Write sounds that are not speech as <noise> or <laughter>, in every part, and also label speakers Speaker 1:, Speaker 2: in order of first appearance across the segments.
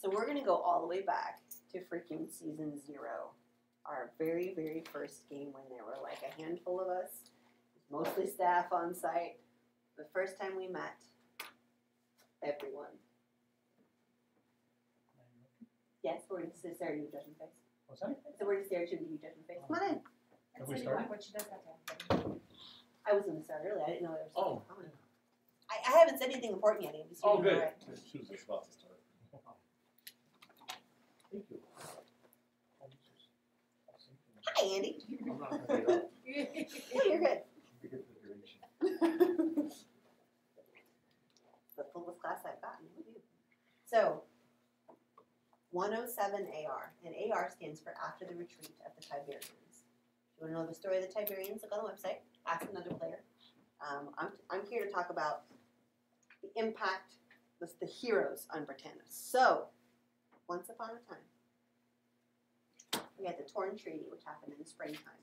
Speaker 1: So we're gonna go all the way back to freaking season zero. Our very, very first game when there were like a handful of us, mostly staff on site. The first time we met, everyone. Yes, we're gonna sit there, you judging face.
Speaker 2: What's that?
Speaker 1: So we're gonna stare at you, you judging face. Come on in.
Speaker 2: Have we
Speaker 3: That's
Speaker 2: started?
Speaker 3: what she does have to have.
Speaker 1: I was gonna start early. I didn't know there was
Speaker 2: Oh.
Speaker 1: I, I haven't said anything important yet. I'm
Speaker 2: Oh, good.
Speaker 1: all right.
Speaker 2: She was just about to start.
Speaker 1: Hi, Andy. Yeah, you're good.
Speaker 2: The
Speaker 1: fullest class I've gotten. So, 107 AR, and AR stands for After the Retreat of the Tiberians. If you want to know the story of the Tiberians, look on the website, ask another player. Um, I'm, I'm here to talk about the impact, the, the heroes on Brittanis. So, once upon a time, we had the Torn Treaty, which happened in the springtime.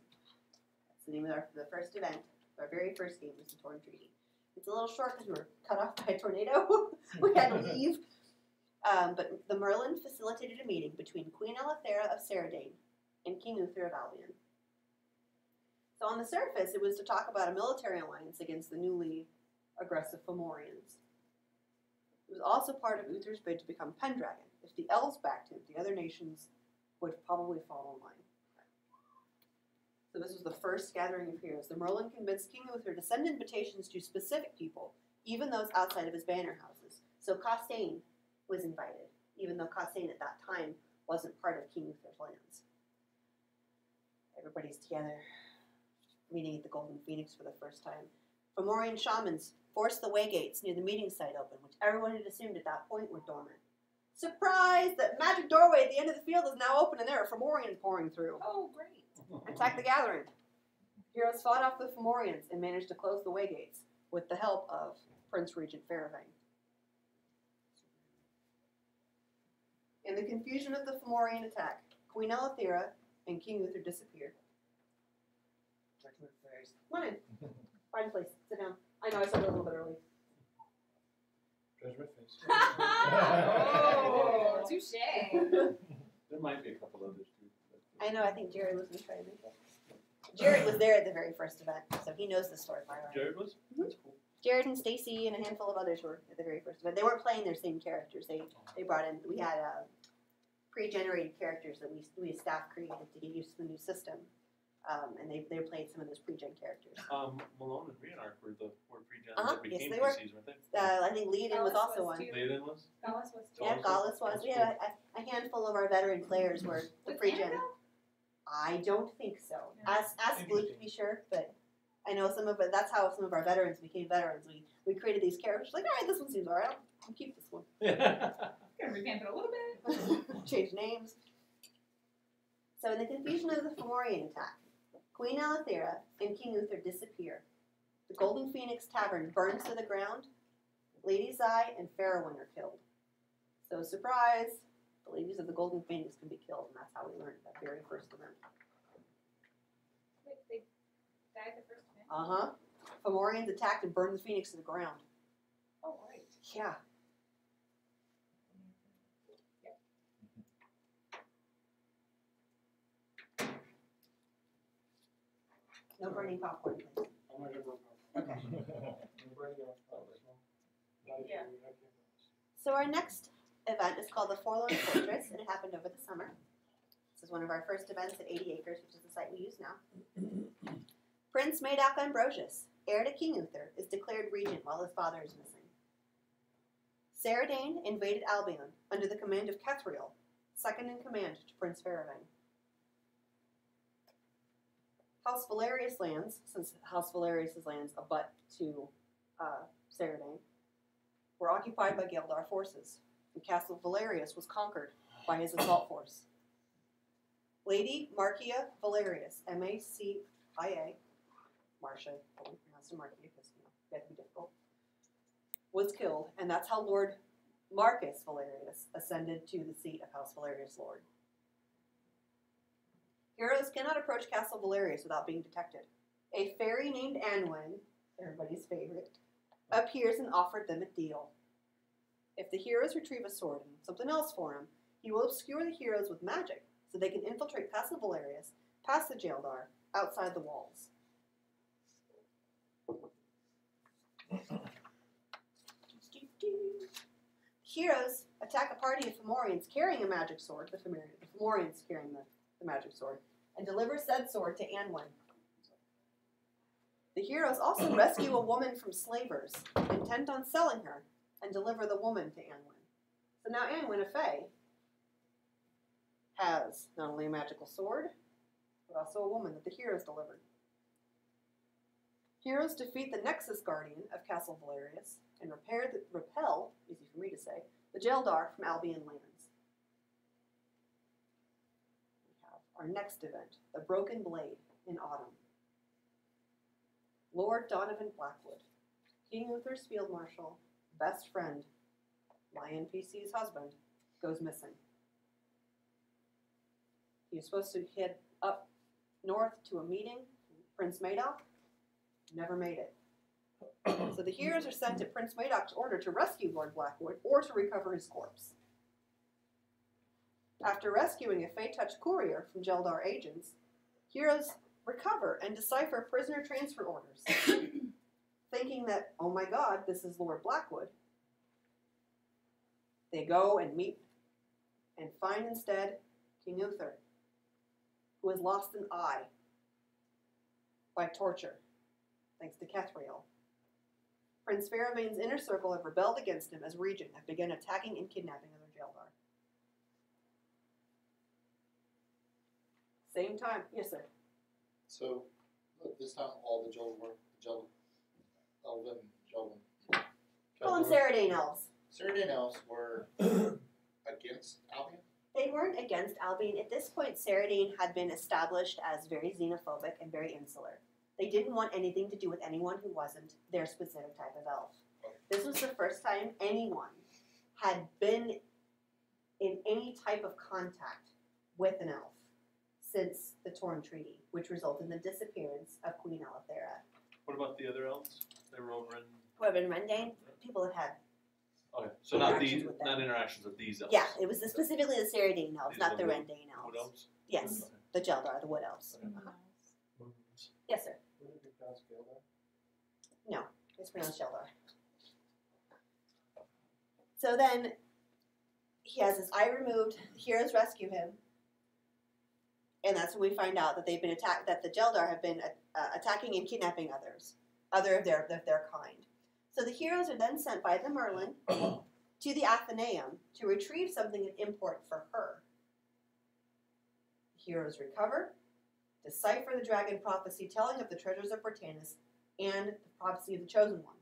Speaker 1: That's the name of our the first event. Our very first game was the Torn Treaty. It's a little short because we were cut off by a tornado. <laughs> we had to <laughs> leave. Um, but the Merlin facilitated a meeting between Queen Eleuthera of Ceridane and King Uther of Albion. So on the surface, it was to talk about a military alliance against the newly aggressive Fomorians. It was also part of Uther's bid to become Pendragon. If the elves backed him, the other nations would probably fall in line. So this was the first gathering of heroes. The Merlin convinced King Uther to send invitations to specific people, even those outside of his banner houses. So Costain was invited, even though Costain at that time wasn't part of King Uther's lands. Everybody's together, meeting at the Golden Phoenix for the first time. Fomorian shamans forced the way gates near the meeting site open, which everyone had assumed at that point were dormant. Surprise! That magic doorway at the end of the field is now open and there are Fomorians pouring through.
Speaker 3: Oh, great.
Speaker 1: Attack the gathering. Heroes fought off the Fomorians and managed to close the way gates with the help of Prince Regent Faravane. In the confusion of the Fomorian attack, Queen Eleuthera and King Uther disappeared. Judgment first. Come on in. <laughs> Find a place. Sit down. I know I started a little bit early.
Speaker 2: Judgment face. <laughs>
Speaker 3: Oh, touche.
Speaker 2: There might be a couple others too.
Speaker 1: I know. I think Jared was going to try to make it. Jared was there at the very first event, so he knows the story by heart.
Speaker 2: Jared was? That's cool.
Speaker 1: Jared and Stacy and a handful of others were at the very first event. They weren't playing their same characters. They they brought in we had uh, pre-generated characters that we we staff created to get used to the new system, um, and they they played some of those pre-gen characters.
Speaker 2: Um, Malone and Reenark were the were pre-gens
Speaker 1: Uh-huh,
Speaker 2: that
Speaker 1: yes,
Speaker 2: became
Speaker 1: they were.
Speaker 2: PCs, weren't they?
Speaker 1: Uh, I think Leadin was also
Speaker 3: was
Speaker 1: one.
Speaker 3: too.
Speaker 2: Layden was?
Speaker 3: Gallus was too.
Speaker 1: Yeah, Gallus was. We had a, a handful of our veteran players were the
Speaker 3: With
Speaker 1: pre-gen. I don't think so.
Speaker 3: No.
Speaker 1: Ask ask Luke to be sure, but I know some of it. That's how some of our veterans became veterans. We we created these characters. Like, all right, this one seems alright. I'll, I'll keep this one. <laughs>
Speaker 3: Gonna revamp it a little bit. <laughs>
Speaker 1: Change names. So, in the confusion of the Fomorian attack, Queen Eleuthera and King Uther disappear. The Golden Phoenix Tavern burns to the ground. Lady Zai and Farrowyn are killed. So, surprise! The ladies of the Golden Phoenix can be killed, and that's how we learned that very first event.
Speaker 3: Wait, they died the first minute?
Speaker 1: Uh huh. Fomorians attacked and burned the Phoenix to the ground.
Speaker 3: Oh, right.
Speaker 1: Yeah. No burning popcorn, please. Okay. <laughs>
Speaker 3: Yeah.
Speaker 1: So our next event is called the Forlorn Fortress, and it happened over the summer. This is one of our first events at 80 Acres, which is the site we use now. Prince Madoc Ambrosius, heir to King Uther, is declared regent while his father is missing. Saradane invaded Albion under the command of Kethriel, second in command to Prince Faravane. House Valerius lands, since House Valerius' lands abut to uh, were occupied by Geldar forces, and Castle Valerius was conquered by his assault force. Lady Marcia Valerius, M-A-C-I-A, Marcia, but we pronounce Marcia because you know that would be difficult, was killed, and that's how Lord Marcus Valerius ascended to the seat of House Valerius Lord. Heroes cannot approach Castle Valerius without being detected. A fairy named Anwen, everybody's favorite, appears and offered them a deal. If the heroes retrieve a sword and something else for him, he will obscure the heroes with magic so they can infiltrate Castle Valerius, past the Jaildar, outside the walls. Heroes attack a party of Fomorians carrying a magic sword, the Fomorians, carrying the, the magic sword, and deliver said sword to Anwen. The heroes also <coughs> rescue a woman from slavers, intent on selling her, and deliver the woman to Anwen. So now Anwen, a Fae, has not only a magical sword, but also a woman that the heroes delivered. Heroes defeat the Nexus Guardian of Castle Valerius and repair the, repel, easy for me to say, the Jaildar from Albion lands. We have our next event, the Broken Blade in autumn. Lord Donovan Blackwood, King Uther's field marshal, best friend, my NPC's husband, goes missing. He was supposed to head up north to a meeting, Prince Madoc, never made it. So the heroes are sent at Prince Madoc's order to rescue Lord Blackwood or to recover his corpse. After rescuing a Fey Touch courier from Jeldar agents, heroes recover and decipher prisoner transfer orders, <coughs> thinking that, oh my god, this is Lord Blackwood. They go and meet and find instead King Uther, who has lost an eye by torture, thanks to Kethriel. Prince Faravane's inner circle have rebelled against him as regent and begun attacking and kidnapping other Jaildar. Same time, yes sir.
Speaker 4: So, look, this time all the Jel were, Jel, Elven, Jelven.
Speaker 1: Call them Saradane elves.
Speaker 4: Cerdane elves were <coughs> against Albion?
Speaker 1: They weren't against Albion. At this point, Saradane had been established as very xenophobic and very insular. They didn't want anything to do with anyone who wasn't their specific type of elf. This was the first time anyone had been in any type of contact with an elf since the Torn Treaty, which resulted in the disappearance of Queen Eleuthera.
Speaker 2: What about the other elves? They were over in.
Speaker 1: Who have been Rendane, people have had.
Speaker 2: Okay, so not
Speaker 1: Interactions
Speaker 2: these,
Speaker 1: with them.
Speaker 2: not interactions with these elves.
Speaker 1: Yeah, it was the, specifically the Saradane elves,
Speaker 2: These
Speaker 1: not
Speaker 2: are
Speaker 1: the
Speaker 2: wood-
Speaker 1: Rendane
Speaker 2: Wood
Speaker 1: elves.
Speaker 2: elves?
Speaker 1: Yes,
Speaker 2: Okay.
Speaker 1: the Jeldar, the Wood Elves.
Speaker 2: Okay.
Speaker 3: Mm-hmm.
Speaker 1: Yes, sir.
Speaker 4: What did you guys feel that?
Speaker 1: It's pronounced Sheldar. So then he has his eye removed. the Heroes rescue him, and that's when we find out that they've been attacked. That the Jeldar have been uh, attacking and kidnapping others, other of their of their kind. So the heroes are then sent by the Merlin <coughs> to the Athenaeum to retrieve something of import for her. The heroes recover, decipher the dragon prophecy telling of the treasures of Brittanis and the prophecy of the chosen one.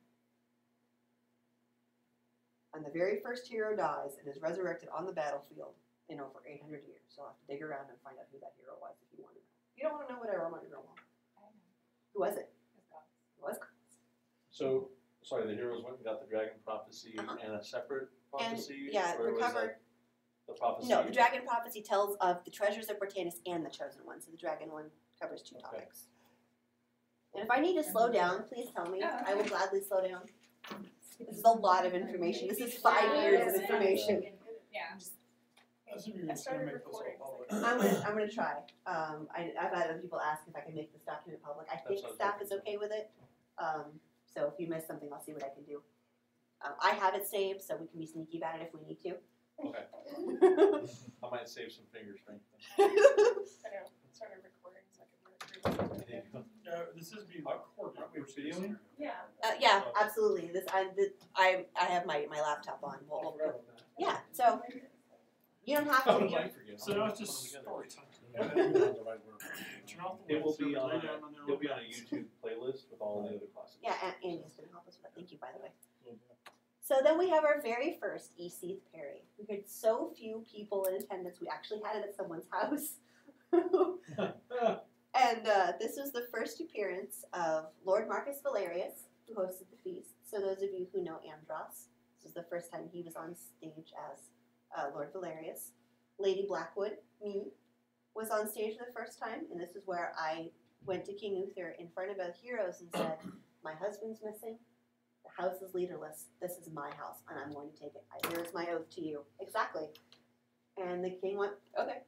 Speaker 1: And the very first hero dies and is resurrected on the battlefield in over 800 years. So I'll have to dig around and find out who that hero was if you want to know. You don't want to know whatever, I'm not going to know. Who was it? Who was
Speaker 2: So, sorry, the heroes went and got the dragon prophecy
Speaker 1: Uh-huh.
Speaker 2: and a separate prophecy?
Speaker 1: And yeah,
Speaker 2: or was that
Speaker 1: recovered.
Speaker 2: The prophecy.
Speaker 1: No, the dragon prophecy tells of the treasures of Brittanis and the chosen one. So the dragon one covers two
Speaker 2: Okay.
Speaker 1: topics. And if I need to slow down, please tell me. I will gladly slow down. This is a lot of information. This is five years of information.
Speaker 3: Yeah.
Speaker 5: I assume you're
Speaker 3: I
Speaker 5: gonna
Speaker 3: started
Speaker 5: make this all
Speaker 3: recording,
Speaker 5: public.
Speaker 3: so-
Speaker 1: I'm gonna, <clears throat> I'm gonna try. Um, I, I've had other people ask if I can make this document public. I think
Speaker 2: sounds
Speaker 1: staff is okay with it. Um, so if you miss something, I'll see what I can do. Um, I have it saved, so we can be sneaky about it if we need to.
Speaker 2: Okay, I might save some finger strength. <laughs>
Speaker 3: I know, started recording so I could re-
Speaker 2: then.
Speaker 3: re-
Speaker 5: Yeah, this is being recorded.
Speaker 2: Aren't we
Speaker 5: which is-
Speaker 2: videoing?
Speaker 3: Yeah.
Speaker 1: Uh, yeah, absolutely. This, I, this, I, I have my, my laptop on. We'll, we'll,
Speaker 2: forgot about that.
Speaker 1: yeah, so you don't have
Speaker 2: Oh,
Speaker 1: to.
Speaker 2: we might forget.
Speaker 5: So now it's just story time. Turn off the
Speaker 2: It will
Speaker 5: lights,
Speaker 2: be
Speaker 5: everybody
Speaker 2: on,
Speaker 5: lay
Speaker 2: a-
Speaker 5: down on their
Speaker 2: it'll be on a
Speaker 5: mats.
Speaker 2: YouTube playlist with all the other classes.
Speaker 1: Yeah, and Andy's gonna help us with that. Thank you, by the way. So then we have our very first EC Perry. We had so few people in attendance, we actually had it at someone's house. <laughs> and uh, this was the first appearance of Lord Marcus Valerius, who hosted the feast. So those of you who know Andros, this was the first time he was on stage as uh, Lord Valerius. Lady Blackwood, me, was on stage for the first time, and this is where I went to King Uther in front of the heroes and said, <coughs> "My husband's missing. The house is leaderless. This is my house, and I'm going to take it. I here's my oath to you. Exactly. And the king went, okay.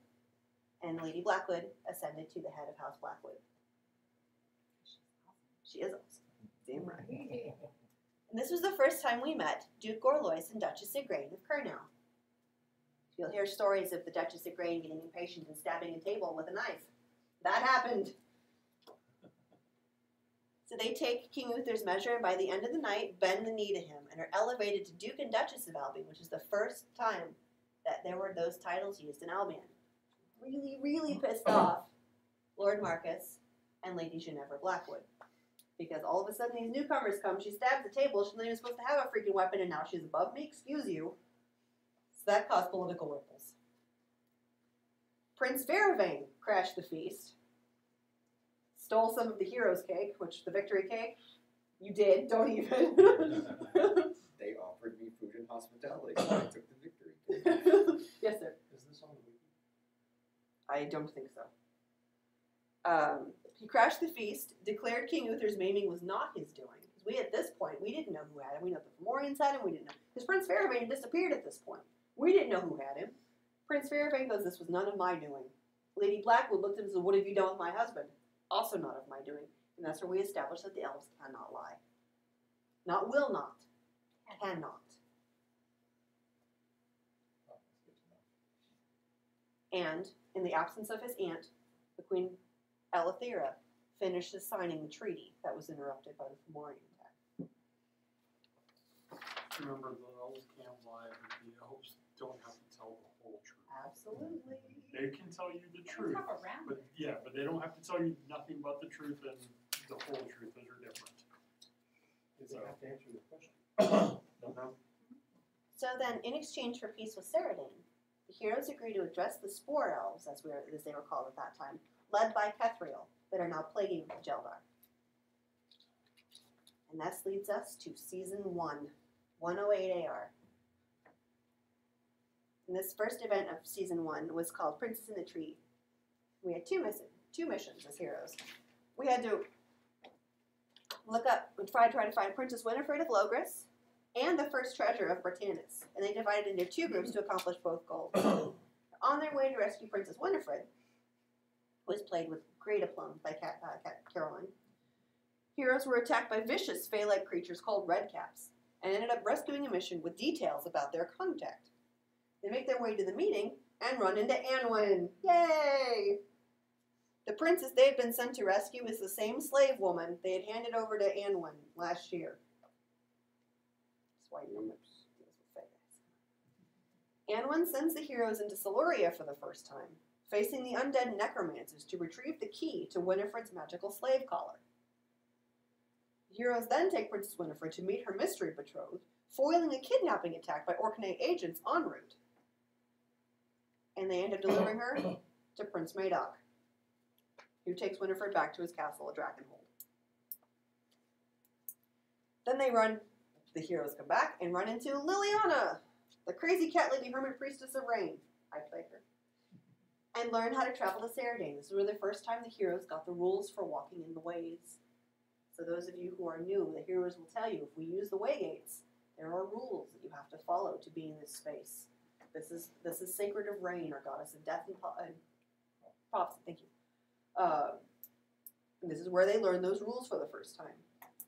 Speaker 1: And Lady Blackwood ascended to the head of House Blackwood. She is awesome. Damn right. <laughs> And this was the first time we met Duke Gorlois and Duchess Igraine of Kurnow. You'll hear stories of the Duchess Igraine getting impatient and stabbing a table with a knife. That happened. So they take King Uther's measure and by the end of the night bend the knee to him and are elevated to Duke and Duchess of Albion, which is the first time that there were those titles used in Albion. Really, really pissed off Lord Marcus and Lady Ginevra Blackwood. Because all of a sudden these newcomers come, she stabs the table, she's not even supposed to have a freaking weapon, and now she's above me, excuse you. So that caused political ripples. Prince Faravane crashed the feast, stole some of the hero's cake, which the victory cake, you did, don't even. <laughs>
Speaker 6: They offered me food and hospitality, so I took the victory. Cake. <laughs>
Speaker 1: Yes, sir.
Speaker 2: Is this on the?
Speaker 1: I don't think so. Um, he crashed the feast, declared King Uther's maiming was not his doing. Because we, at this point, we didn't know who had him. We know the Fomorians had him. We didn't know. Because Prince Faravane disappeared at this point. We didn't know who had him. Prince Faravane goes, This was none of my doing. Lady Blackwood looked at him and said, What have you done with my husband? Also not of my doing. And that's where we established that the elves cannot lie. Not will not. Cannot.
Speaker 2: That's good to know.
Speaker 1: And, in the absence of his aunt, the Queen Eleuthera finishes signing the treaty that was interrupted by the Fomorian attack.
Speaker 5: Remember, the elves can't lie, but the elves don't have to tell the whole truth.
Speaker 1: Absolutely.
Speaker 5: They can tell you the
Speaker 3: They
Speaker 5: truth,
Speaker 3: talk
Speaker 5: but yeah, but they don't have to tell you nothing but the truth and the whole truth. Those are different.
Speaker 2: Did they have to answer the question? <coughs>
Speaker 5: No.
Speaker 1: So then, in exchange for peace with Ceridane, the heroes agree to address the Spore Elves, as, we were, as they were called at that time, led by Kethriel, that are now plaguing Jeldar. And this leads us to Season 1, 108 AR. And this first event of Season 1 was called Princess in the Tree. We had two, miss- two missions as heroes. We had to look up, we tried try to find Princess Winifred of Logris and the first treasure of Brittanis, and they divided into two groups to accomplish both goals. <coughs> On their way to rescue Princess Winifred, who was played with great aplomb by Cat, uh, Cat Caroline, heroes were attacked by vicious fey-like creatures called redcaps, and ended up rescuing a mission with details about their contact. They make their way to the meeting and run into Anwen. Yay! The princess they had been sent to rescue is the same slave woman they had handed over to Anwen last year. Anwen sends the heroes into Siluria for the first time, facing the undead necromancers to retrieve the key to Winifred's magical slave collar. The heroes then take Princess Winifred to meet her mystery betrothed, foiling a kidnapping attack by Orkney agents en route. And they end up delivering her to Prince Madoc, who takes Winifred back to his castle at. Then they run, the heroes come back and run into Liliana, the crazy cat lady hermit priestess of rain. I play her. And learn how to travel to Ceridane. This was the first time the heroes got the rules for walking in the ways. So those of you who are new, the heroes will tell you if we use the way gates, there are rules that you have to follow to be in this space. This is this is sacred of rain, or goddess of death and, po- and prophecy. Thank you. Uh, this is where they learned those rules for the first time.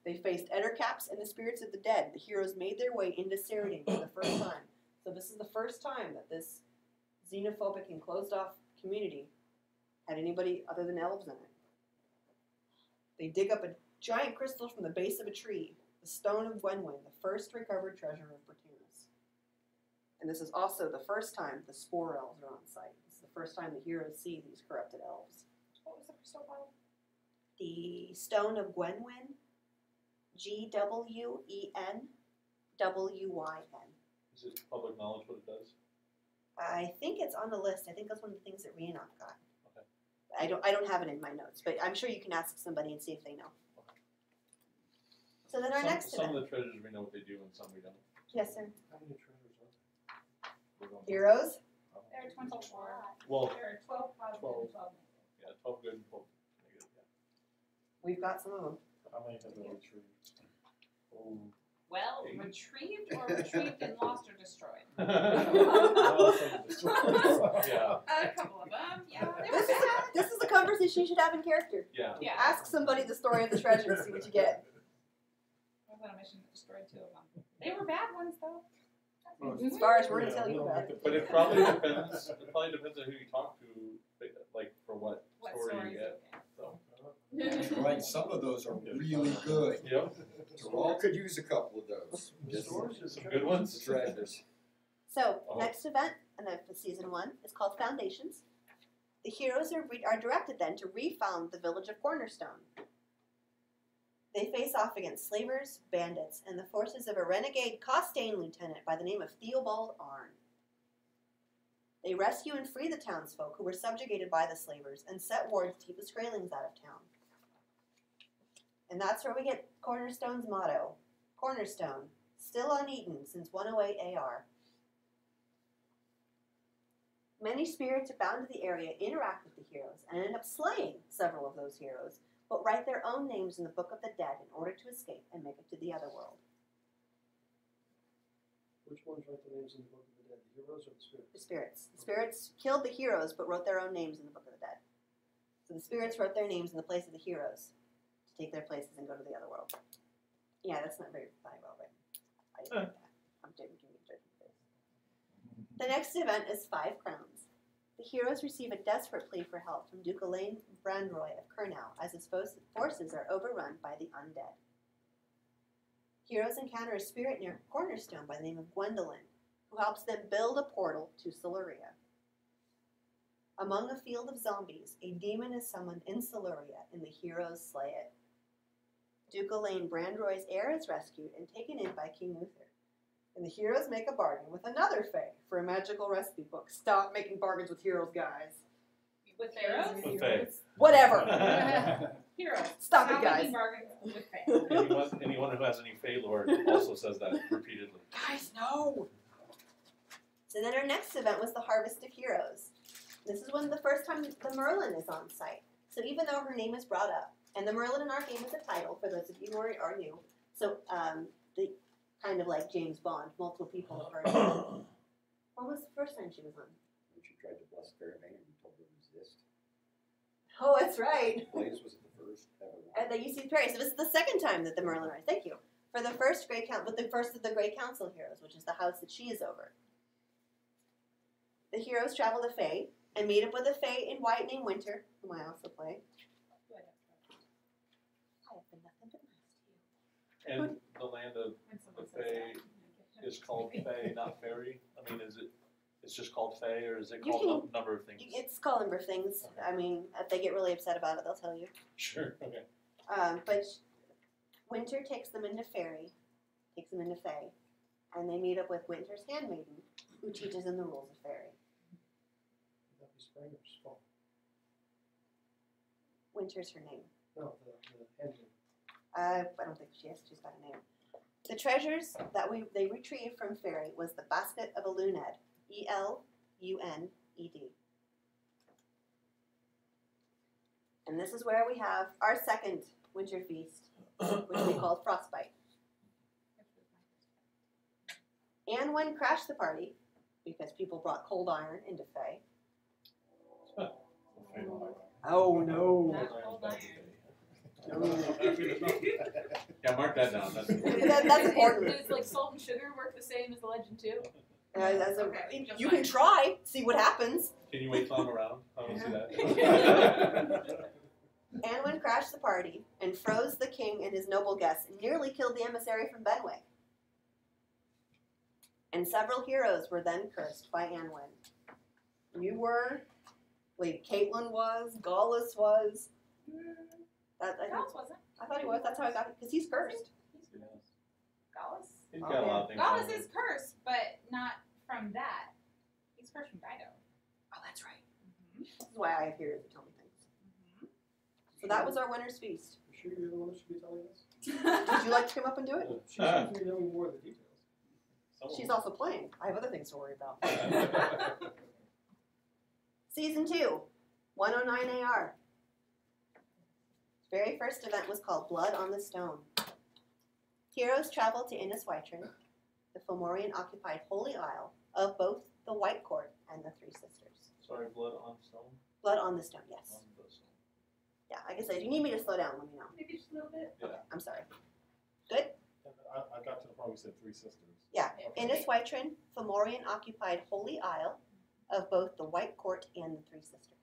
Speaker 1: They faced Ettercaps and the spirits of the dead. The heroes made their way into Ceridane for the first time. So this is the first time that this xenophobic and closed off community had anybody other than elves in it. They dig up a giant crystal from the base of a tree, the Stone of Gwenwyn, the first recovered treasure of Brittanis. And this is also the first time the Spore Elves are on site. This is the first time the heroes see these corrupted elves.
Speaker 3: What was the crystal called?
Speaker 1: The Stone of Gwenwyn, G W E N W Y N.
Speaker 2: Is it public knowledge what it does?
Speaker 1: I think it's on the list. I think that's one of the things that Rhiannon got.
Speaker 2: Okay.
Speaker 1: I don't. I don't have it in my notes, but I'm sure you can ask somebody and see if they know. So then our
Speaker 2: Some-
Speaker 1: next
Speaker 2: Some
Speaker 1: event.
Speaker 2: of the treasures we know what they do and some we don't.
Speaker 1: Yes, sir.
Speaker 2: How many treasures are there? We're going-
Speaker 1: Heroes.
Speaker 3: There are twenty-four.
Speaker 2: Well,
Speaker 3: There are twelve positive
Speaker 2: Twelve.
Speaker 3: and twelve negative.
Speaker 2: yeah, twelve good and twelve negative, yeah.
Speaker 1: We've got some of them.
Speaker 2: How many have been retrieved? Oh,
Speaker 7: Well, retrieved or retrieved and lost or destroyed? <laughs>
Speaker 2: Yeah,
Speaker 7: A couple of them, yeah.
Speaker 1: This is,
Speaker 7: bad.
Speaker 1: a, this is a conversation you should have in character.
Speaker 2: yeah.
Speaker 7: Yeah.
Speaker 1: Ask somebody the story of the treasure and see what you get.
Speaker 7: I was on a mission that destroyed two of them. They were bad ones though. Mm-hmm.
Speaker 1: As far as we're gonna tell you about it.
Speaker 2: But it probably depends, it probably depends on who you talk to, like, for what
Speaker 7: What
Speaker 2: story
Speaker 7: stories?
Speaker 2: you get,
Speaker 7: okay.
Speaker 2: so.
Speaker 6: Right, some of those are really good.
Speaker 2: Yep,
Speaker 6: All could use a couple of those. Just
Speaker 5: Stores is
Speaker 2: some good ones.
Speaker 6: treasures.
Speaker 1: So,
Speaker 2: Oh.
Speaker 1: next event, and then for season one, is called Foundations. The heroes are, re- are directed then to refound the village of Cornerstone. They face off against slavers, bandits, and the forces of a renegade Costain lieutenant by the name of Theobald Arn. They rescue and free the townsfolk who were subjugated by the slavers and set wards to keep the Skraelings out of town. And that's where we get Cornerstone's motto Cornerstone, still uneaten since 108 AR. Many spirits bound to the area, interact with the heroes, and end up slaying several of those heroes, but write their own names in the Book of the Dead in order to escape and make it to the other world.
Speaker 8: Which ones write the names in the Book of the Dead, the heroes or the spirits?
Speaker 1: The spirits. The spirits killed the heroes, but wrote their own names in the Book of the Dead. So the spirits wrote their names in the place of the heroes to take their places and go to the other world. Yeah, that's not very funny well written. I admit that. I'm doing doing judgment this. The next event is Five Crowns. The heroes receive a desperate plea for help from Duke Elaine Brandroy of Kurnow as his forces are overrun by the undead. Heroes encounter a spirit near Cornerstone by the name of Gwendolyn, who helps them build a portal to Siluria. Among a field of zombies, a demon is summoned in Siluria, and the heroes slay it. Duke Elaine Brandroy's heir is rescued and taken in by King Uther. And the heroes make a bargain with another Fae for a magical recipe book. Stop making bargains with heroes, guys.
Speaker 7: With heroes?
Speaker 2: With Faye.
Speaker 1: Whatever. <laughs>
Speaker 7: Heroes.
Speaker 1: Stop it,
Speaker 7: Not
Speaker 1: guys.
Speaker 7: making bargains with Faye.
Speaker 2: Anyone, anyone who has any Fey lore also says that repeatedly.
Speaker 1: Guys, no. So then our next event was the Harvest of Heroes. This is when the first time the Merlin is on site. So even though her name is brought up, and the Merlin in our game is a title for those of you who are, are new. So um, the kind of like James Bond, multiple people have heard. of her. When was the first time she was on?
Speaker 6: When she tried to bless Fairbairn and told her to resist.
Speaker 1: Oh, that's right.
Speaker 6: Blaze was the first ever one.
Speaker 1: At the UC Perry. So this is the second time that the Merlin arrived. Thank you for the first Great Council, with the first of the Great Council heroes, which is the house that she is over. The heroes travel to Fae and meet up with a Fae in white named Winter, whom I also play. I have been nothing but nice to you.
Speaker 2: And the land of The
Speaker 7: says
Speaker 2: Fae
Speaker 7: that.
Speaker 2: is called <laughs> Fey, not Fairy. I mean, is it, it's just called Fey, or is it
Speaker 1: You
Speaker 2: called a num- number of things?
Speaker 1: You- It's call number of things. I mean, if they get really upset about it, they'll tell you.
Speaker 2: Sure, okay.
Speaker 1: Um, but Winter takes them into Fairy, takes them into Fae, and they meet up with Winter's handmaiden, who teaches them the rules of Fairy.
Speaker 8: Would that be spring or fall?
Speaker 1: Winter's her name.
Speaker 8: No, the, the engine.
Speaker 1: Uh, I don't think she has. She's got a name. The treasures that we they retrieved from Fairy was the basket of Eluned, E L U N E D. And this is where we have our second winter feast, which we called Frostbite. Anwen crashed the party because people brought cold iron into Fae. Oh no!
Speaker 7: Not hold on.
Speaker 2: Yeah, mark that down, that's.
Speaker 1: That- that's important.
Speaker 3: Does like salt and sugar work the same as the legend too?
Speaker 1: Uh, as a,
Speaker 3: Okay, just
Speaker 1: you can try, see what happens.
Speaker 2: Can you wait till I'm around? I wanna see that. <laughs>
Speaker 1: Anwen crashed the party and froze the king and his noble guests and nearly killed the emissary from Benwick. And several heroes were then cursed by Anwen. You were, Lady Caitlin was, Gallus was. That, I, think,
Speaker 7: Gallus wasn't.
Speaker 1: I thought he was. That's how I got it because he's cursed.
Speaker 7: Gallus?
Speaker 2: He's oh, got a lot of things.
Speaker 7: Gallus is cursed, but not from that. He's cursed from Dido.
Speaker 1: Oh, that's right. Mm-hmm. This is why I have heroes to tell me things. So that was our winter's feast.
Speaker 8: You sure you're the one who should be telling us? <laughs>
Speaker 1: Would you like to come up and do it?
Speaker 8: She seems uh. to be knowing more of the details.
Speaker 2: Someone-
Speaker 1: She's also playing. I have other things to worry about. <laughs> Season 2, 109 AR. Very first event was called Blood on the Stone. Heroes travel to Ynys Wytrin, the Fomorian occupied Holy Isle of both the White Court and the Three Sisters.
Speaker 2: Sorry, blood on stone.
Speaker 1: Blood on the stone, yes.
Speaker 2: On the stone.
Speaker 1: Yeah, like I said, if you need me to slow down, let me know.
Speaker 7: Maybe just a little bit.
Speaker 2: Yeah.
Speaker 1: Okay, I'm sorry.
Speaker 9: I, I got to the part we said three sisters.
Speaker 1: Yeah,
Speaker 9: Okay.
Speaker 1: Ynys Wytrin, Fomorian occupied Holy Isle of both the White Court and the Three Sisters.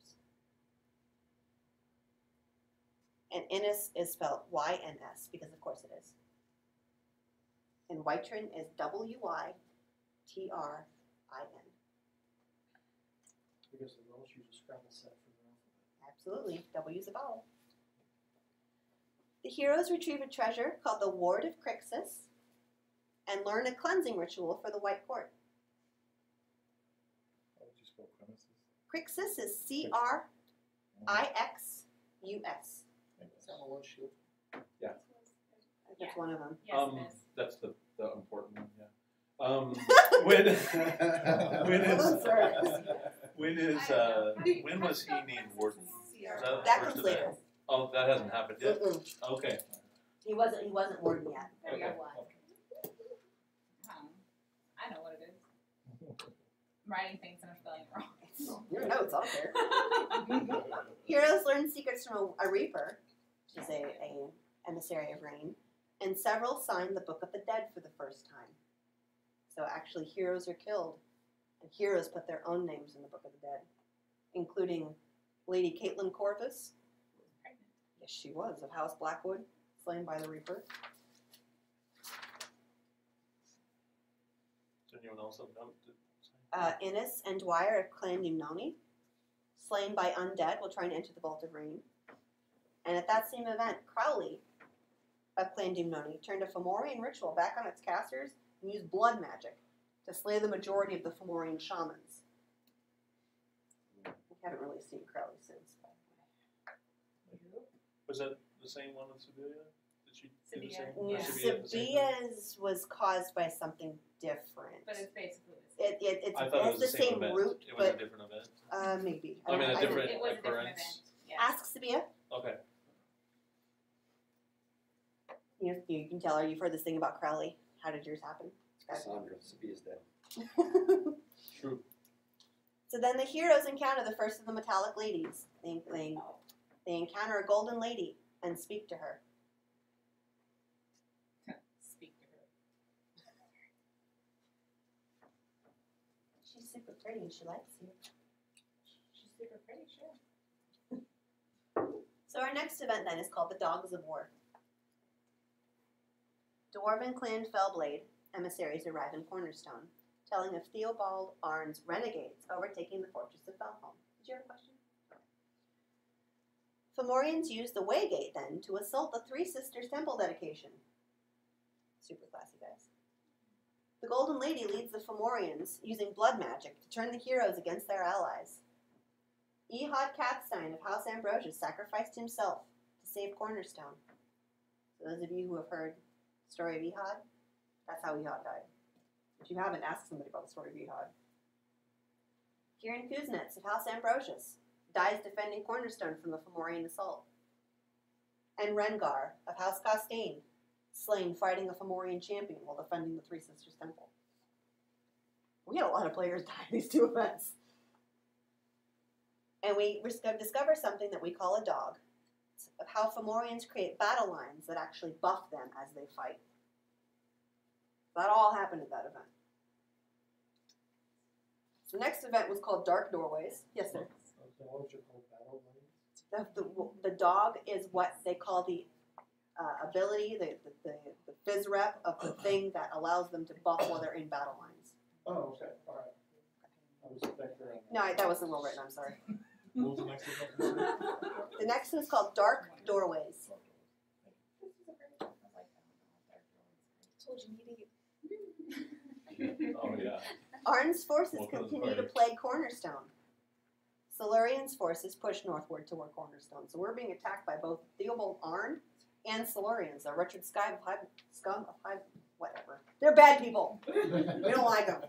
Speaker 1: And Ynys is spelled Y N S because, of course, it is. And Wytrin is W Y T R I N.
Speaker 8: Because the Welsh use a Scrabble set for their alphabet.
Speaker 1: Absolutely, W's a vowel. The heroes retrieve a treasure called the Ward of Crixus and learn a cleansing ritual for the White Court.
Speaker 9: How would you spell premises?
Speaker 1: Crixus is C R I X U S.
Speaker 4: Is that one shield?
Speaker 1: That's
Speaker 7: Yeah.
Speaker 1: one of them.
Speaker 7: Yes,
Speaker 2: Um,
Speaker 7: it is.
Speaker 2: That's the, the important one, yeah. Um, <laughs> when, <laughs> when is,
Speaker 1: Sorry.
Speaker 2: when is,
Speaker 7: I don't know.
Speaker 2: uh,
Speaker 7: How do you-
Speaker 2: when was he named warden?
Speaker 7: C-R-
Speaker 2: that the
Speaker 1: That
Speaker 2: first
Speaker 1: comes
Speaker 2: event?
Speaker 1: later.
Speaker 2: Oh, that hasn't happened yet?
Speaker 1: Mm-mm.
Speaker 2: Okay.
Speaker 1: He wasn't. He wasn't warden yet.
Speaker 7: There you go. Um, I know what it is. I'm writing things and I'm spelling it wrong.
Speaker 1: Your notes on there. <laughs> Heroes learn secrets from a, a reaper, which is a, a emissary of rain, and several sign the Book of the Dead for the first time. So actually, heroes are killed, and heroes put their own names in the Book of the Dead, including Lady Caitlin Corvus. Yes, she was of House Blackwood, slain by the Reaper.
Speaker 2: Does anyone else have note?
Speaker 1: Uh, Innis and Dwyer of Clan Dumnoni, slain by undead while trying to enter the Vault of Rain. And at that same event, Crowley of Clan Dumnoni turned a Fomorian ritual back on its casters and used blood magic to slay the majority of the Fomorian shamans. We haven't really seen Crowley since.
Speaker 2: Was that the same one with Sibilia? Did she do the same?
Speaker 1: Yeah.
Speaker 2: or Sabia at the same time?
Speaker 1: Sabia's was caused by something different.
Speaker 7: But it's basically the same.
Speaker 1: It, it, it's,
Speaker 2: I
Speaker 1: it
Speaker 2: thought it
Speaker 1: has
Speaker 2: was
Speaker 1: the
Speaker 2: the same
Speaker 1: same
Speaker 2: event.
Speaker 1: root,
Speaker 2: It was a different event.
Speaker 1: uh, maybe.
Speaker 2: I mean, a
Speaker 1: don't-
Speaker 2: different
Speaker 7: It was a different
Speaker 2: occurrence.
Speaker 7: event, yes.
Speaker 1: Ask Sabia.
Speaker 2: Okay.
Speaker 1: You, you can tell her you've heard this thing about Crowley. How did yours happen?
Speaker 6: Cassandra, Sabia's dead. <laughs>
Speaker 2: True.
Speaker 1: so then the heroes encounter the first of the metallic ladies. They, they, they encounter a golden lady and speak to her.
Speaker 7: Speak to her.
Speaker 1: She's super pretty and she likes you.
Speaker 7: She's super pretty, sure.
Speaker 1: So our next event then is called the Dogs of War. Dwarven clan Fellblade emissaries arrive in Cornerstone, telling of Theobald Arn's renegades overtaking the fortress of Felholm. Did you have a question? Fomorians use the Waygate then to assault the Three Sisters temple dedication. Super classy, guys. The Golden Lady leads the Fomorians using blood magic to turn the heroes against their allies. Ehud Kathstein of House Ambrosius sacrificed himself to save Cornerstone. So those of you who have heard story of Ehud, that's how Ehud died. If you haven't, asked somebody about the story of Ehud. Kieran Kuznets of House Ambrosius dies defending Cornerstone from the Fomorian assault. And Rengar of House Costain, slain fighting a Fomorian champion while defending the Three Sisters Temple. We had a lot of players <laughs> die in these two events. And we discover something that we call a dog, of how Fomorians create battle lines that actually buff them as they fight. That all happened at that event. The next event was called Dark Doorways. Yes, sir.
Speaker 8: The ones are called battle lines.
Speaker 1: The, the, the dog is what they call the uh, ability, the, the, the, the phys rep of the thing that allows them to buff while they're in battle lines.
Speaker 8: Oh, okay, was expecting.
Speaker 1: No, I- that wasn't well written, I'm sorry. <laughs>
Speaker 9: What was the next one? <laughs>
Speaker 1: The next one is called Dark Doorways.
Speaker 7: This is a great one. I like that one.
Speaker 3: Told you needed
Speaker 2: Oh, yeah.
Speaker 1: Arn's forces
Speaker 2: What was
Speaker 1: continue to
Speaker 2: right?
Speaker 1: plague Cornerstone. Silurian's forces push northward toward Cornerstone, so we're being attacked by both Theobald Arn and Silurians. They're Richard Sky of High, Scum of High, whatever. They're bad people. We don't like them.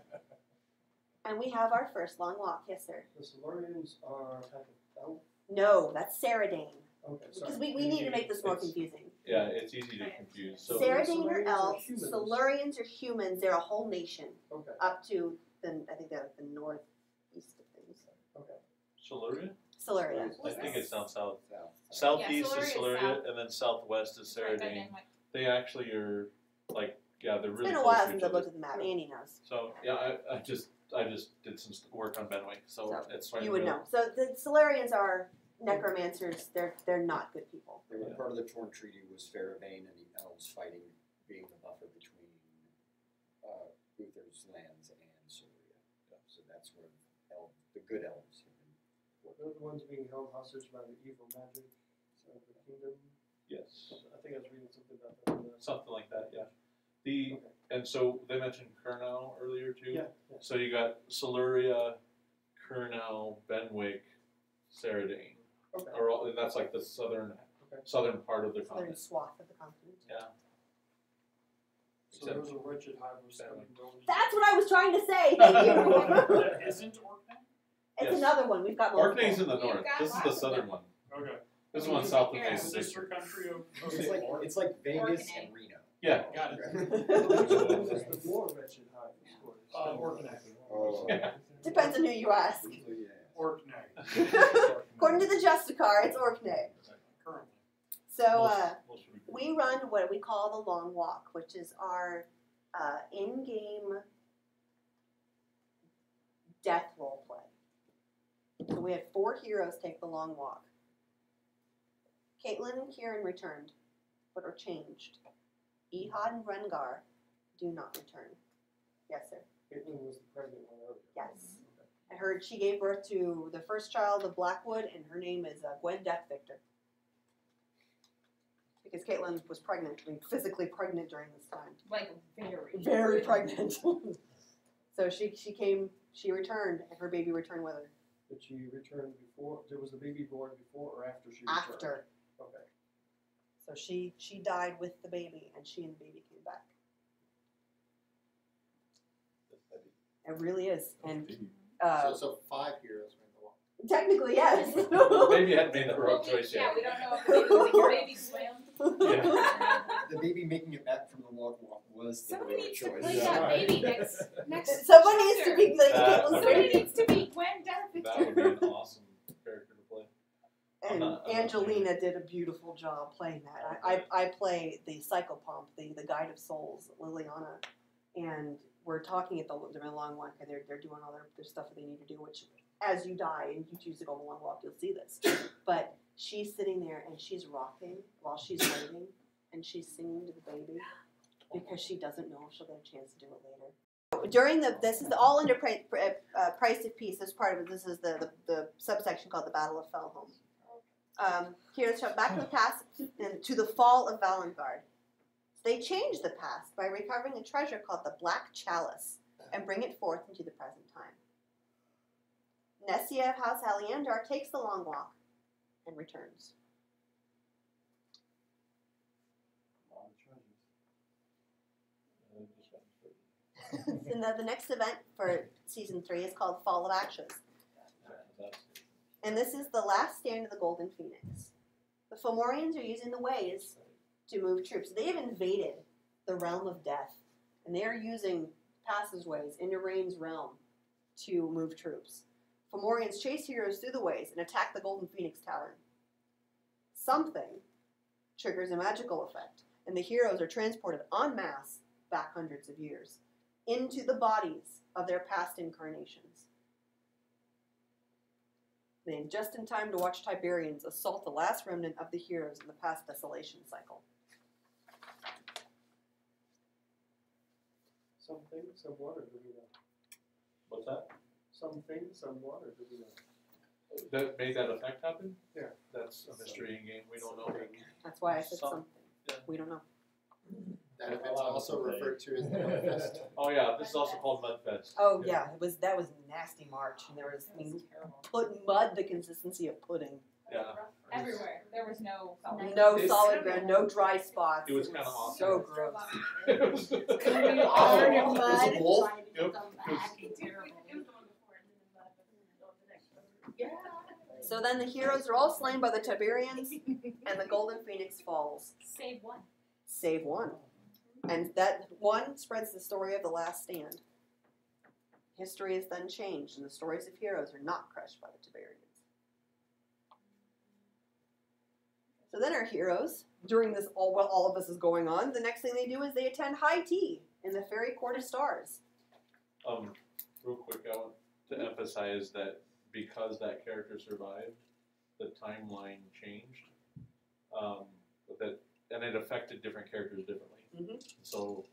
Speaker 1: And we have our first long walk. Yes, sir.
Speaker 8: The Solarians are type of elf.
Speaker 1: No, that's Saradane.
Speaker 8: Okay, sorry.
Speaker 1: Because we, we need to make this more
Speaker 2: It's-
Speaker 1: confusing.
Speaker 2: Yeah, it's easy to confuse, so.
Speaker 1: Saradane are
Speaker 8: Silurians are
Speaker 1: elves,
Speaker 8: humans.
Speaker 1: Silurians are humans, they're a whole nation,
Speaker 8: Okay,
Speaker 1: up to the, I think they're like the northeast of things.
Speaker 8: okay.
Speaker 2: Siluria?
Speaker 1: Siluria.
Speaker 2: I think it's down south.
Speaker 6: South.
Speaker 2: Southeast
Speaker 7: Siluria
Speaker 2: is
Speaker 7: is
Speaker 2: Siluria,
Speaker 7: south.
Speaker 2: and then southwest is
Speaker 7: Right, that
Speaker 2: Saradane.
Speaker 7: name, like,
Speaker 2: They actually are, like, yeah, they're
Speaker 1: It's
Speaker 2: really
Speaker 1: been a
Speaker 2: close
Speaker 1: while
Speaker 2: to
Speaker 1: since
Speaker 2: each
Speaker 1: I've
Speaker 2: other.
Speaker 1: looked at the map, Andy knows,
Speaker 2: So, yeah, I, I just, I just did some work on Benwick, so
Speaker 1: So,
Speaker 2: it's right
Speaker 1: you would know. So the Silurians are necromancers, they're, they're not good people.
Speaker 6: They were part of the Torn Treaty was Faravane and the elves fighting, being the buffer between, uh, Uther's lands and Soria. So that's where elf, the good elves have been
Speaker 8: They're the ones being held hostage by the evil magic of the kingdom.
Speaker 2: Yes,
Speaker 8: I think I was reading something about that.
Speaker 2: something like that, yeah. The,
Speaker 8: Okay.
Speaker 2: And so they mentioned Kurnow earlier too.
Speaker 8: Yeah, yeah.
Speaker 2: So you got Siluria, Kurnow, Benwick, Saradane,
Speaker 8: Okay.
Speaker 2: or all, and that's like the southern,
Speaker 8: Okay.
Speaker 2: southern part of the
Speaker 1: Southern
Speaker 2: continent.
Speaker 1: swath of the continent.
Speaker 2: Yeah.
Speaker 8: So there was a wretched hybrid coming going.
Speaker 1: That's what I was trying to say, <laughs> thank you. <laughs>
Speaker 5: That isn't Orkney?
Speaker 1: It's
Speaker 2: Yes.
Speaker 1: another one, we've got multiple.
Speaker 2: Orkney's in the
Speaker 7: You've
Speaker 2: north.
Speaker 7: got
Speaker 2: This is the
Speaker 7: of
Speaker 2: southern
Speaker 7: them.
Speaker 2: one.
Speaker 5: Okay.
Speaker 2: This is one south of
Speaker 7: Yeah.
Speaker 2: Mason
Speaker 5: Sister country of.
Speaker 6: It's like, it's like Vegas and Reno.
Speaker 2: Yeah.
Speaker 5: Got it.
Speaker 8: What was the more wretched hybrid score?
Speaker 5: Uh, Orkney.
Speaker 6: Oh.
Speaker 1: Depends on who you ask. <laughs>
Speaker 5: Orkney.
Speaker 1: According to the Justicar, it's Orkney.
Speaker 5: Currently.
Speaker 1: So, uh,
Speaker 2: Most- most would be-
Speaker 1: we run what we call the Long Walk, which is our uh, in-game death role play. So we had four heroes take the Long Walk. Caitlin and Kieran returned, but are changed. Ehud and Rengar do not return. Yes, sir.
Speaker 8: Caitlin was the pregnant one earlier.
Speaker 1: Yes. I heard she gave birth to the first child of Blackwood, and her name is uh, Gwen Death Victor. Because Caitlin was pregnant, I mean, physically pregnant during this time.
Speaker 7: like very.
Speaker 1: Very pregnant. <laughs> so she she came, she returned, and her baby returned with her
Speaker 8: Did she return before, there was a baby born before or after she returned?
Speaker 1: after.
Speaker 8: Okay.
Speaker 1: So she she died with the baby, and she and the baby came back. It really is, and uh,
Speaker 4: So, so five heroes <laughs> made the walk.
Speaker 1: technically yes.
Speaker 2: Maybe you hadn't made the heroic choice yet.
Speaker 7: Yeah,
Speaker 2: yet.
Speaker 7: we don't know if the baby baby <laughs> swam.
Speaker 2: Yeah.
Speaker 6: The baby making it back from the walk walk was the
Speaker 7: Somebody
Speaker 6: heroic
Speaker 7: needs to
Speaker 6: choice.
Speaker 7: play
Speaker 2: Yeah.
Speaker 7: that baby next, next
Speaker 1: Somebody needs to be like
Speaker 2: That
Speaker 1: Caitlin's
Speaker 2: would
Speaker 7: Somebody needs to be Gwen Death
Speaker 2: That would be an awesome character to play.
Speaker 1: And
Speaker 2: I'm not- I'm not
Speaker 1: Angelina did a beautiful job playing that. I, I, I play the Psychopomp, the, the Guide of Souls, Liliana, and we're talking at the the long walk, and they're, they're doing all their, their stuff that they need to do, which as you die and you choose to go on the long walk, you'll see this. But she's sitting there and she's rocking while she's waiting, and she's singing to the baby because she doesn't know if she'll get a chance to do it later. During the, this is all under price, uh, price of peace. This part of it. This is the, the, the subsection called the Battle of Felholm. Um, here's from back to the past and to the fall of Valengard. They change the past by recovering a treasure called the Black Chalice and bring it forth into the present time. Nessia of House Haliandar takes the long walk and returns.
Speaker 2: Just <laughs>
Speaker 1: and the, the next event for season three is called Fall of Ashes. And this is the last stand of the Golden Phoenix. The Fomorians are using the ways to move troops. They have invaded the realm of death, and they are using passageways into Rain's realm to move troops. Fomorians chase heroes through the ways and attack the Golden Phoenix Tavern. Something triggers a magical effect, and the heroes are transported en masse back hundreds of years into the bodies of their past incarnations. Then, just in time to watch Tiberians assault the last remnant of the heroes in the past desolation cycle.
Speaker 8: Something, some water, do we know?
Speaker 2: What's that?
Speaker 8: Something, some water, do we know?
Speaker 2: That made that effect happen?
Speaker 8: Yeah.
Speaker 2: That's a mystery in game. We don't know.
Speaker 1: That's why I said
Speaker 2: Some-
Speaker 1: something.
Speaker 2: yeah.
Speaker 1: We don't know.
Speaker 4: That event's also referred to as the Mudfest. <laughs>
Speaker 2: Oh yeah, this is also called Mudfest.
Speaker 1: Oh yeah, it was that was nasty March, and there was I mean, put mud the consistency of pudding.
Speaker 2: Yeah.
Speaker 7: Everywhere. There was no solid.
Speaker 1: No
Speaker 2: It's-
Speaker 1: solid ground, no dry spots.
Speaker 2: It was kinda awesome.
Speaker 1: So gross. <laughs> <laughs>
Speaker 2: It was-
Speaker 1: Covered
Speaker 4: Oh,
Speaker 1: mud.
Speaker 4: was it wolf?
Speaker 2: Yep.
Speaker 3: Was the one before and then the, the next. Yeah.
Speaker 1: So then the heroes are all slain by the Tiberians, and the Golden Phoenix falls,
Speaker 7: Save one.
Speaker 1: save one. And that one spreads the story of the last stand. History is then changed, and the stories of heroes are not crushed by the Tiberians. So then our heroes, during this all while all of this is going on, the next thing they do is they attend high tea in the fairy court of stars.
Speaker 2: Um, real quick, I want to emphasize that because that character survived, the timeline changed. Um, that and it affected different characters differently.
Speaker 1: Mhm.
Speaker 2: So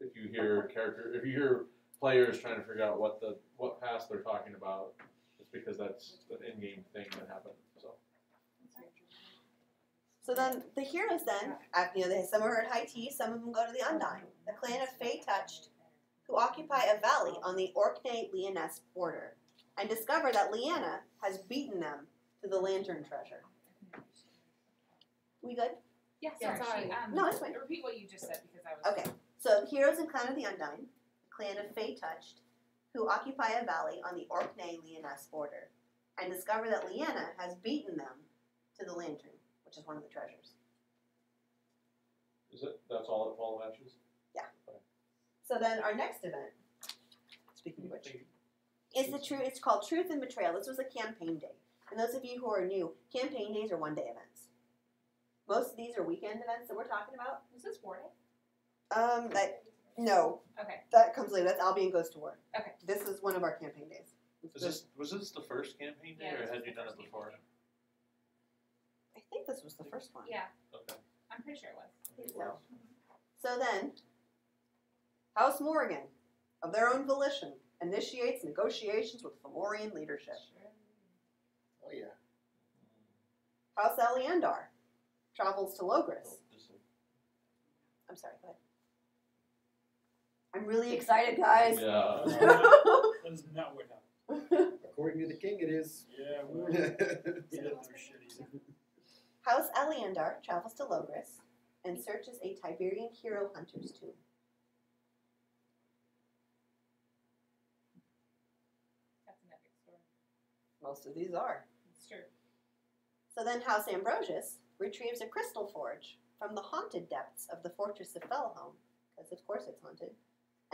Speaker 2: if you hear character, if you hear players trying to figure out what the what past they're talking about, it's because that's an in-game thing that happened. So
Speaker 1: So then the heroes then, you know, they, some are at high tea, some of them go to the Undying, the clan of Fey Touched, who occupy a valley on the Orkney Leoness border, and discover that Leanna has beaten them to the lantern treasure. We good?
Speaker 7: Yeah,
Speaker 3: Yeah,
Speaker 7: sorry.
Speaker 3: sorry.
Speaker 7: She, um,
Speaker 1: No, it's fine.
Speaker 7: Repeat what you just said because I was.
Speaker 1: Okay. So heroes and Clan of the Undying, the clan of Fey Touched, who occupy a valley on the Orkney Leoness border, and discover that Leanna has beaten them to the lantern, which is one of the treasures.
Speaker 2: is it that's all it Fall of Ashes?
Speaker 1: So then our next event, speaking of which, is the true. It's called Truth and Betrayal. This was a campaign day, and those of you who are new, campaign days are one day events. Most of these are weekend events that we're talking about.
Speaker 7: Was this war day?
Speaker 1: Um, that no,
Speaker 7: Okay.
Speaker 1: that comes later. That's Albion goes to war.
Speaker 7: Okay.
Speaker 1: This is one of our campaign days.
Speaker 2: Is this was this the first campaign day,
Speaker 7: Yeah,
Speaker 2: or had you done it before?
Speaker 7: campaign.
Speaker 1: I think this was the first one.
Speaker 7: Yeah,
Speaker 2: Okay.
Speaker 7: I'm pretty sure it was.
Speaker 1: I think so. So then, House Morgan, of their own volition, initiates negotiations with Fomorian leadership.
Speaker 4: Oh, yeah.
Speaker 1: House Eleandar travels to Logris.
Speaker 2: So, oh, just a-
Speaker 1: I'm sorry, go ahead. I'm really excited, guys.
Speaker 2: Yeah. <laughs>
Speaker 5: That is not what happened.
Speaker 6: According to the king, it is.
Speaker 5: Yeah, we <laughs> were, we did their shitty.
Speaker 1: House Eleandar travels to Logris and searches a Tiberian hero hunter's tomb.
Speaker 7: That's an epic story.
Speaker 1: Most of these are.
Speaker 7: It's true.
Speaker 1: So then House Ambrosius retrieves a crystal forge from the haunted depths of the fortress of Felholm, because of course it's haunted,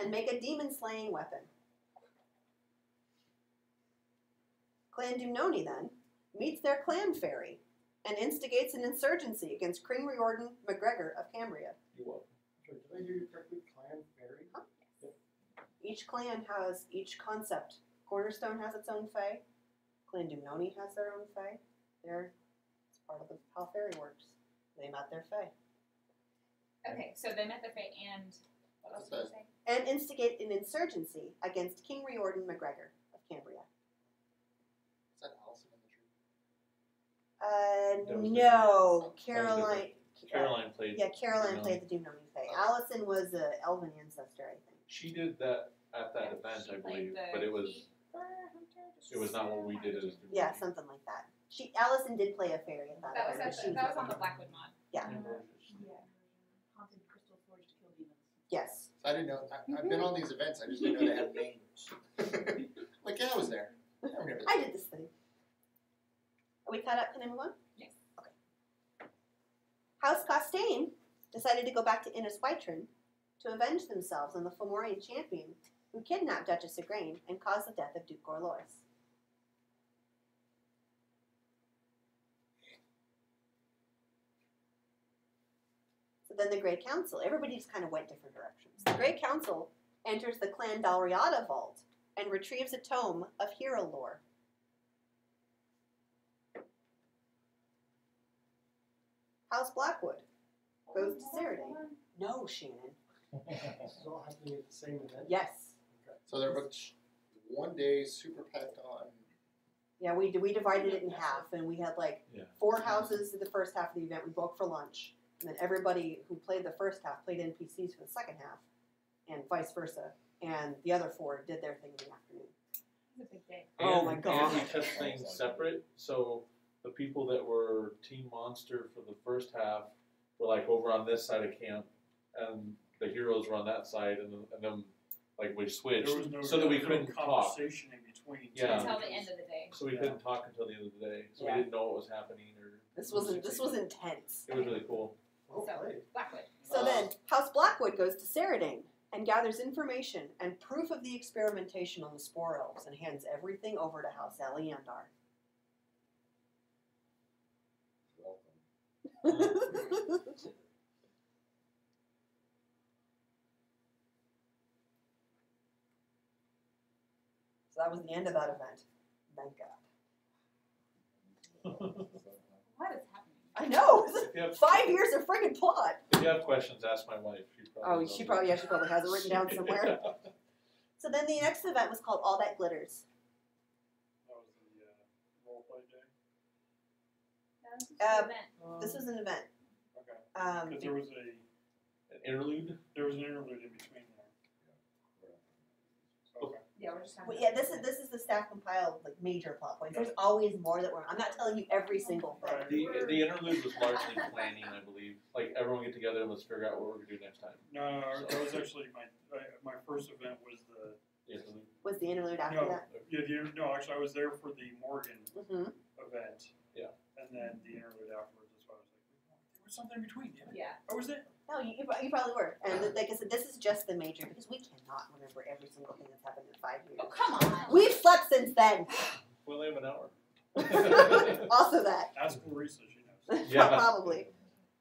Speaker 1: and make a demon slaying weapon. Clan Dumnoni then meets their clan fairy and instigates an insurgency against King Riordan MacGregor of Cambria.
Speaker 2: You welcome.
Speaker 8: Sorry, did I hear you correctly? Clan fairy?
Speaker 1: Each clan has each concept. Cornerstone has its own fae. Clan Dumnoni has their own fae. They're it's part of the, how fairy works. They met their fae.
Speaker 7: Okay, so they met the fate and what else did you say?
Speaker 1: and instigate an insurgency against King Riordan MacGregor of Cambria.
Speaker 4: Is that Allison in the tree?
Speaker 1: Uh,
Speaker 2: That was
Speaker 1: no,
Speaker 2: different.
Speaker 1: Caroline.
Speaker 2: Caroline played.
Speaker 1: Yeah, Caroline
Speaker 2: Dumnoni.
Speaker 1: played the Dumnoni Fae. Allison was a elven ancestor, I think.
Speaker 2: She did that at that event,
Speaker 7: She
Speaker 2: I
Speaker 7: played
Speaker 2: believe,
Speaker 7: the
Speaker 2: but it was
Speaker 7: keeper hunter?
Speaker 2: it was not what we did as.
Speaker 1: Yeah, something like that. She Allison did play a fairy in that,
Speaker 7: That was
Speaker 1: event,
Speaker 7: at
Speaker 1: but she
Speaker 7: the, that was on the Blackwood mod.
Speaker 1: Yeah.
Speaker 3: Haunted crystal forge to kill demons.
Speaker 1: Yes.
Speaker 4: I didn't know. I, I've been on these events. I just didn't know they had names. <laughs> like, yeah, I was there. I remember
Speaker 1: I did this thing. Are we caught up? Can I move on?
Speaker 7: Yes.
Speaker 1: Okay. House Costain decided to go back to Ynys Witrin to avenge themselves on the Fomorian champion who kidnapped Duchess Igraine and caused the death of Duke Gorlois. So then the Grey Council, everybody just kind of went different directions. The Grey Council enters the Clan Dalriada vault and retrieves a tome of hero lore. House Blackwood goes to Ceridae. No, Shannon. <laughs>
Speaker 8: This is all happening at the same event?
Speaker 1: Yes.
Speaker 4: So they're booked one day, super packed on.
Speaker 1: Yeah, we we divided it in half, and we had like
Speaker 2: Yeah.
Speaker 1: four houses in the first half of the event. We broke for lunch, and then everybody who played the first half played NPCs for the second half, and vice versa. And the other four did their thing in the afternoon.
Speaker 7: It was a big day.
Speaker 1: Oh
Speaker 2: And-
Speaker 1: my God.
Speaker 2: And we kept things separate, so the people that were Team Monster for the first half were like over on this side of camp, and the heroes were on that side, and then, and then like we switched
Speaker 5: There was no,
Speaker 2: so that we
Speaker 5: there no
Speaker 2: couldn't talk.
Speaker 5: conversation in between.
Speaker 2: Yeah.
Speaker 7: Until the end of the day. day.
Speaker 2: So we couldn't talk until the end of the day, so
Speaker 1: Yeah.
Speaker 2: we didn't know what was happening or.
Speaker 1: This wasn't. This was intense.
Speaker 2: It was really cool.
Speaker 8: Well
Speaker 7: So,
Speaker 8: played.
Speaker 7: Blackwood.
Speaker 1: So uh, then, House Blackwood goes to Saradane and gathers information and proof of the experimentation on the Spore Elves and hands everything over to House Aliandar.
Speaker 6: Welcome. <laughs>
Speaker 1: so that was the end of that event. Thank God.
Speaker 7: What is happening?
Speaker 1: I know. <laughs>
Speaker 2: If you have,
Speaker 1: Five years of friggin' plot.
Speaker 2: if you have questions, ask my wife. She probably
Speaker 1: Oh,
Speaker 2: knows
Speaker 1: she
Speaker 2: it.
Speaker 1: probably yeah, she probably has it written down <laughs> somewhere. So then the next event was called All That Glitters.
Speaker 5: That was the, uh, role play day.
Speaker 7: That was just
Speaker 1: Uh,
Speaker 7: an event.
Speaker 1: This was an event.
Speaker 5: Okay.
Speaker 1: Um,
Speaker 5: Cause there was a,
Speaker 2: An interlude?
Speaker 5: there was an interlude in between there. Okay.
Speaker 7: Yeah, we're just talking.
Speaker 1: well, yeah, this is this is the staff compiled like major plot points. There's always more that we're. I'm not telling you every single thing.
Speaker 2: The, the interlude was largely planning, I believe. Like everyone get together and let's figure out what we're gonna do next time.
Speaker 5: No, that was actually my, I- my first event was the,
Speaker 2: The interlude.
Speaker 1: Was the interlude after
Speaker 5: no,
Speaker 1: that?
Speaker 5: yeah, the, no, actually, I was there for the Morgan
Speaker 1: Mm-hmm.
Speaker 5: event.
Speaker 2: Yeah.
Speaker 5: And then the interlude afterwards, that's why I was like, there was something in between, damn it.
Speaker 7: Yeah.
Speaker 5: Or was it?
Speaker 1: No, you, you pro- you probably were. And like I said, this is just the major because we cannot remember every single thing that's happened in five years.
Speaker 7: Oh, come on.
Speaker 1: We've slept since then. <sighs>
Speaker 2: We only have an hour. <laughs>
Speaker 1: Also that.
Speaker 5: Ask Larissa, she knows. <laughs>
Speaker 2: Yeah.
Speaker 1: Probably.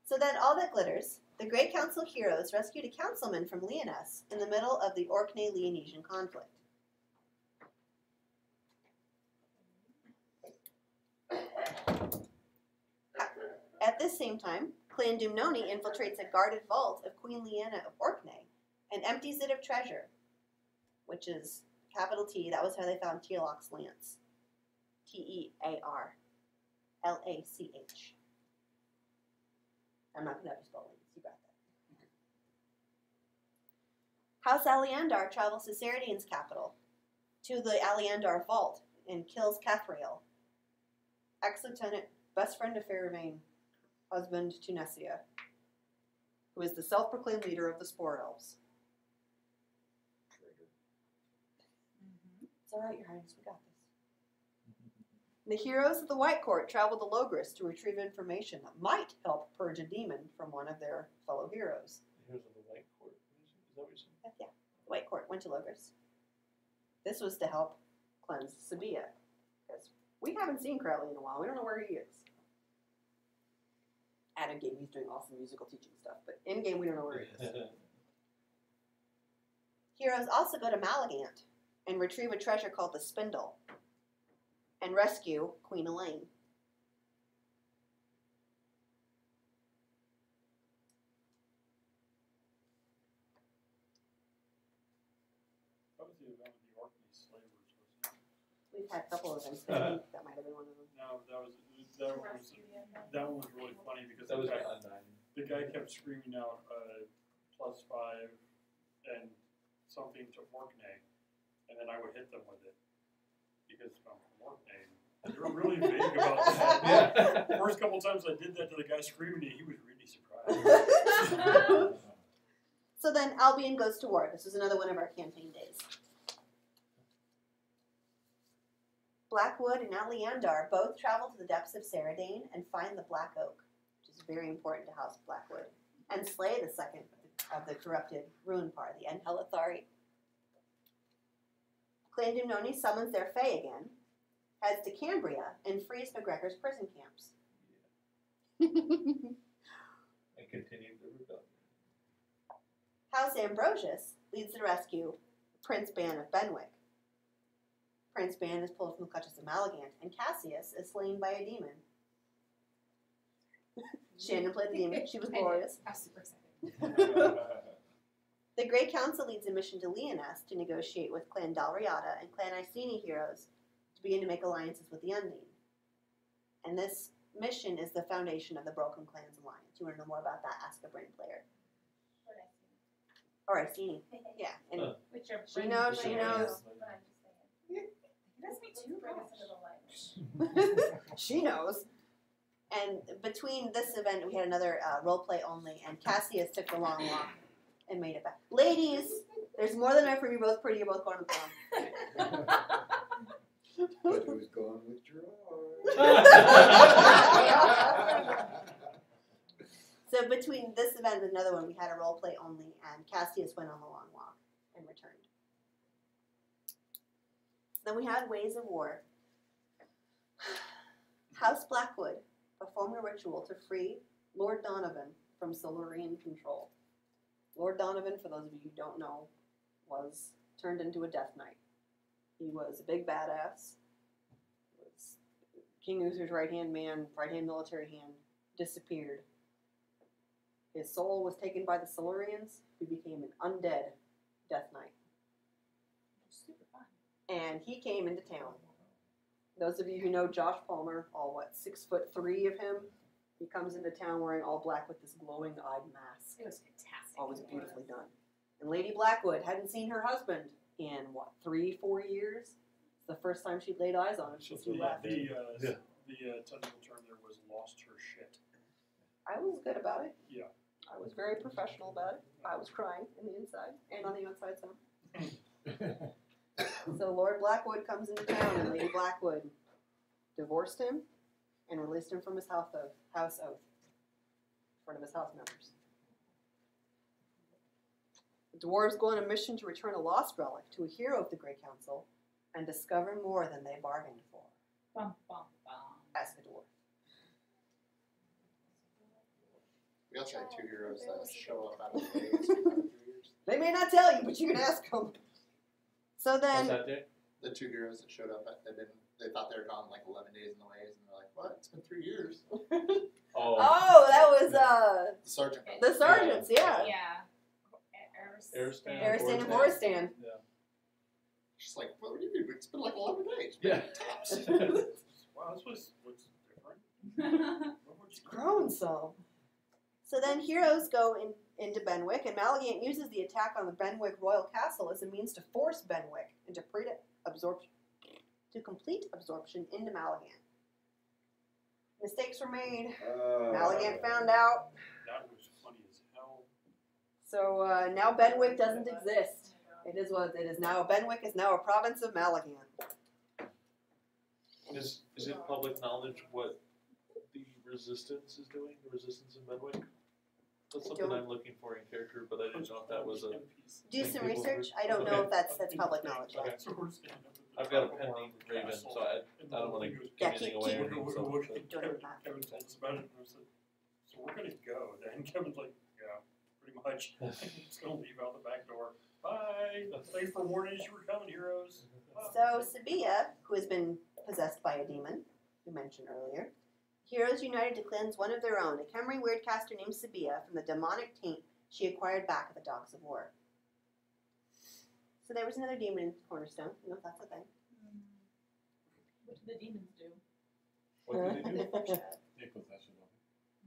Speaker 1: So then, all that glitters. The Grey Council heroes rescued a councilman from Leoness in the middle of the Orkney-Leonesian conflict. At this same time, Clan Dumnoni infiltrates a guarded vault of Queen Leanna of Orkney and empties it of treasure, which is capital T. That was how they found Tearlach's lance. T E A R L A C H. I'm not have you spell lance. You got that. House Aliandar travels to Ceredian's capital, to the Aliandar vault, and kills Cathrael, ex-lieutenant, best friend of Faravane, husband to Nessia, who is the self-proclaimed leader of the Spore Elves.
Speaker 6: Traitor.
Speaker 7: Mhm.
Speaker 1: It's all right, Your Highness. We got this. The heroes of the White Court travel to Logris to retrieve information that might help purge a demon from one of their fellow heroes.
Speaker 2: Here's the white court. Is that what you said?
Speaker 1: Uh, Yeah, the White Court went to Logris. This was to help cleanse Sabia, because we haven't seen Crowley in a while. We don't know where he is. At a game, he's doing awesome musical teaching stuff, but in game, we don't know where he is. <laughs> Heroes also go to Malagant and retrieve a treasure called the Spindle and rescue Queen Elaine.
Speaker 5: That was the event with the Orkney slavers, wasn't it?
Speaker 1: We've had a couple of them. so <laughs> I that might have been one of them.
Speaker 5: No, that was, that was,
Speaker 3: Rescue the undead.
Speaker 5: that one was really funny because
Speaker 2: That
Speaker 5: the
Speaker 2: was
Speaker 5: guy,
Speaker 2: undying.
Speaker 5: the guy kept screaming out, uh, plus five and something to Orkney, and then I would hit them with it. Because I'm from Orkney, they were really vague about that. <laughs>
Speaker 2: Yeah.
Speaker 5: First couple times I did that to the guy screaming it, he was really surprised. <laughs> <laughs>
Speaker 1: so then Albion goes to war. This was another one of our campaign days. Blackwood and Aliandar both travel to the depths of Saradane and find the Black Oak, which is very important to House Blackwood, and slay the second of the corrupted Ruin Par, the Enhelathari. Clan Dumnoni summons their Fae again, heads to Cambria, and frees McGregor's prison camps. <laughs>
Speaker 2: And continued the rebellion.
Speaker 1: House Ambrosius leads the rescue of Prince Ban of Benwick. Prince Ban is pulled from the clutches of Malagant, and Cassius is slain by a demon. <laughs> Shannon played the demon. She was <laughs> glorious.
Speaker 7: I was super excited. <laughs>
Speaker 1: The Grey Council leads a mission to Leoness to negotiate with Clan Dalriada and Clan Iceni heroes to begin to make alliances with the Undying. And this mission is the foundation of the Broken Clans Alliance. You want to know more about that? Ask a brain player. Or Iceni. Yeah. And
Speaker 2: Huh.
Speaker 3: Which are
Speaker 1: She knows, she
Speaker 3: brain
Speaker 1: knows.
Speaker 3: Players, But I'm just saying.
Speaker 7: That's me too
Speaker 3: Bring us into the light. <laughs>
Speaker 1: she knows. And between this event, we had another uh, role play only, and Cassius took the long walk and made it back. Ladies, there's more than enough for you both pretty. You're both going to the prom.
Speaker 6: But who's going with Gerard? <laughs>
Speaker 1: So between this event and another one, we had a role play only, and Cassius went on the long walk and returned. Then we had Ways of War. House Blackwood performed a ritual to free Lord Donovan from Silurian control. Lord Donovan, for those of you who don't know, was turned into a Death Knight. He was a big badass. Was King Uther's right hand man, right hand military hand, disappeared. His soul was taken by the Silurians, who became an undead Death Knight.
Speaker 7: Super fun.
Speaker 1: And he came into town. Those of you who know Josh Palmer, all what, six foot three of him, he comes into town wearing all black with this glowing eyed mask.
Speaker 7: It was fantastic.
Speaker 1: Always beautifully done. And Lady Blackwood hadn't seen her husband in what, three, four years? It's the first time she'd laid eyes on him since
Speaker 5: The,
Speaker 1: he left.
Speaker 5: the, uh,
Speaker 2: Yeah.
Speaker 5: the uh, technical term there was lost her shit.
Speaker 1: I was good about it.
Speaker 5: Yeah.
Speaker 1: I was very professional about it. I was crying in the inside and on the outside some. <laughs> <laughs> So Lord Blackwood comes into town, and Lady Blackwood divorced him and released him from his house oath, house oath in front of his house members. The dwarves go on a mission to return a lost relic to a hero of the Grey Council and discover more than they bargained for.
Speaker 7: Bum, bum, bum.
Speaker 1: Ask a dwarf.
Speaker 4: We also had two heroes that show up out of the haze for three years.
Speaker 1: They may not tell you, but you can ask them. So then,
Speaker 2: that, Dick?
Speaker 4: The two heroes that showed up, they've been, they thought they were gone like eleven days in the ways, and they're like, what? It's been three years. <laughs>
Speaker 2: Oh,
Speaker 1: oh, that was uh
Speaker 4: The sergeant.
Speaker 1: the sergeants, yeah.
Speaker 7: Yeah.
Speaker 2: Aristan.
Speaker 1: Aristan and
Speaker 2: Boristan.
Speaker 1: Boristan.
Speaker 4: She's like, what do you mean? It's been like eleven days.
Speaker 2: Yeah.
Speaker 4: Tops. <laughs>
Speaker 5: Wow, this was what's different. <laughs> What would you
Speaker 1: grown some. So then heroes go in, into Benwick, and Malagant uses the attack on the Benwick royal castle as a means to force Benwick into pre- absorption, to complete absorption into Malagant. Mistakes were made.
Speaker 6: Uh,
Speaker 1: Malagant found out.
Speaker 5: That was funny as hell.
Speaker 1: So uh, now Benwick doesn't exist. It is what it is now. Benwick is now a province of Malagant.
Speaker 2: Is, is it public knowledge what the resistance is doing, the resistance in Benwick? That's
Speaker 1: I
Speaker 2: something
Speaker 1: don't-
Speaker 2: I'm looking for in character, but I didn't know if that was a,
Speaker 1: Do some research. I don't know if that's that's public knowledge.
Speaker 2: Okay. I've got a pending Raven, so I, I don't wanna
Speaker 1: Yeah,
Speaker 2: give
Speaker 1: keep-
Speaker 2: anything away or
Speaker 1: keep-
Speaker 2: anything, so. but-
Speaker 1: Don't
Speaker 5: Kevin,
Speaker 1: do that.
Speaker 5: Kevin told us about it, and I said, so we're gonna go then, <laughs> Kevin's like, yeah, pretty much, <laughs> just gonna leave out the back door, bye, thanks for warning us you were coming, heroes. <laughs>
Speaker 1: So Sabia, who has been possessed by a demon, we mentioned earlier, heroes united to cleanse one of their own, a Khemri weirdcaster named Sabia, from the demonic taint she acquired back at the Dogs of War. So there was another demon in Cornerstone. You know, that's a thing.
Speaker 7: What do the demons do?
Speaker 2: What did they do?
Speaker 9: Take possession of it.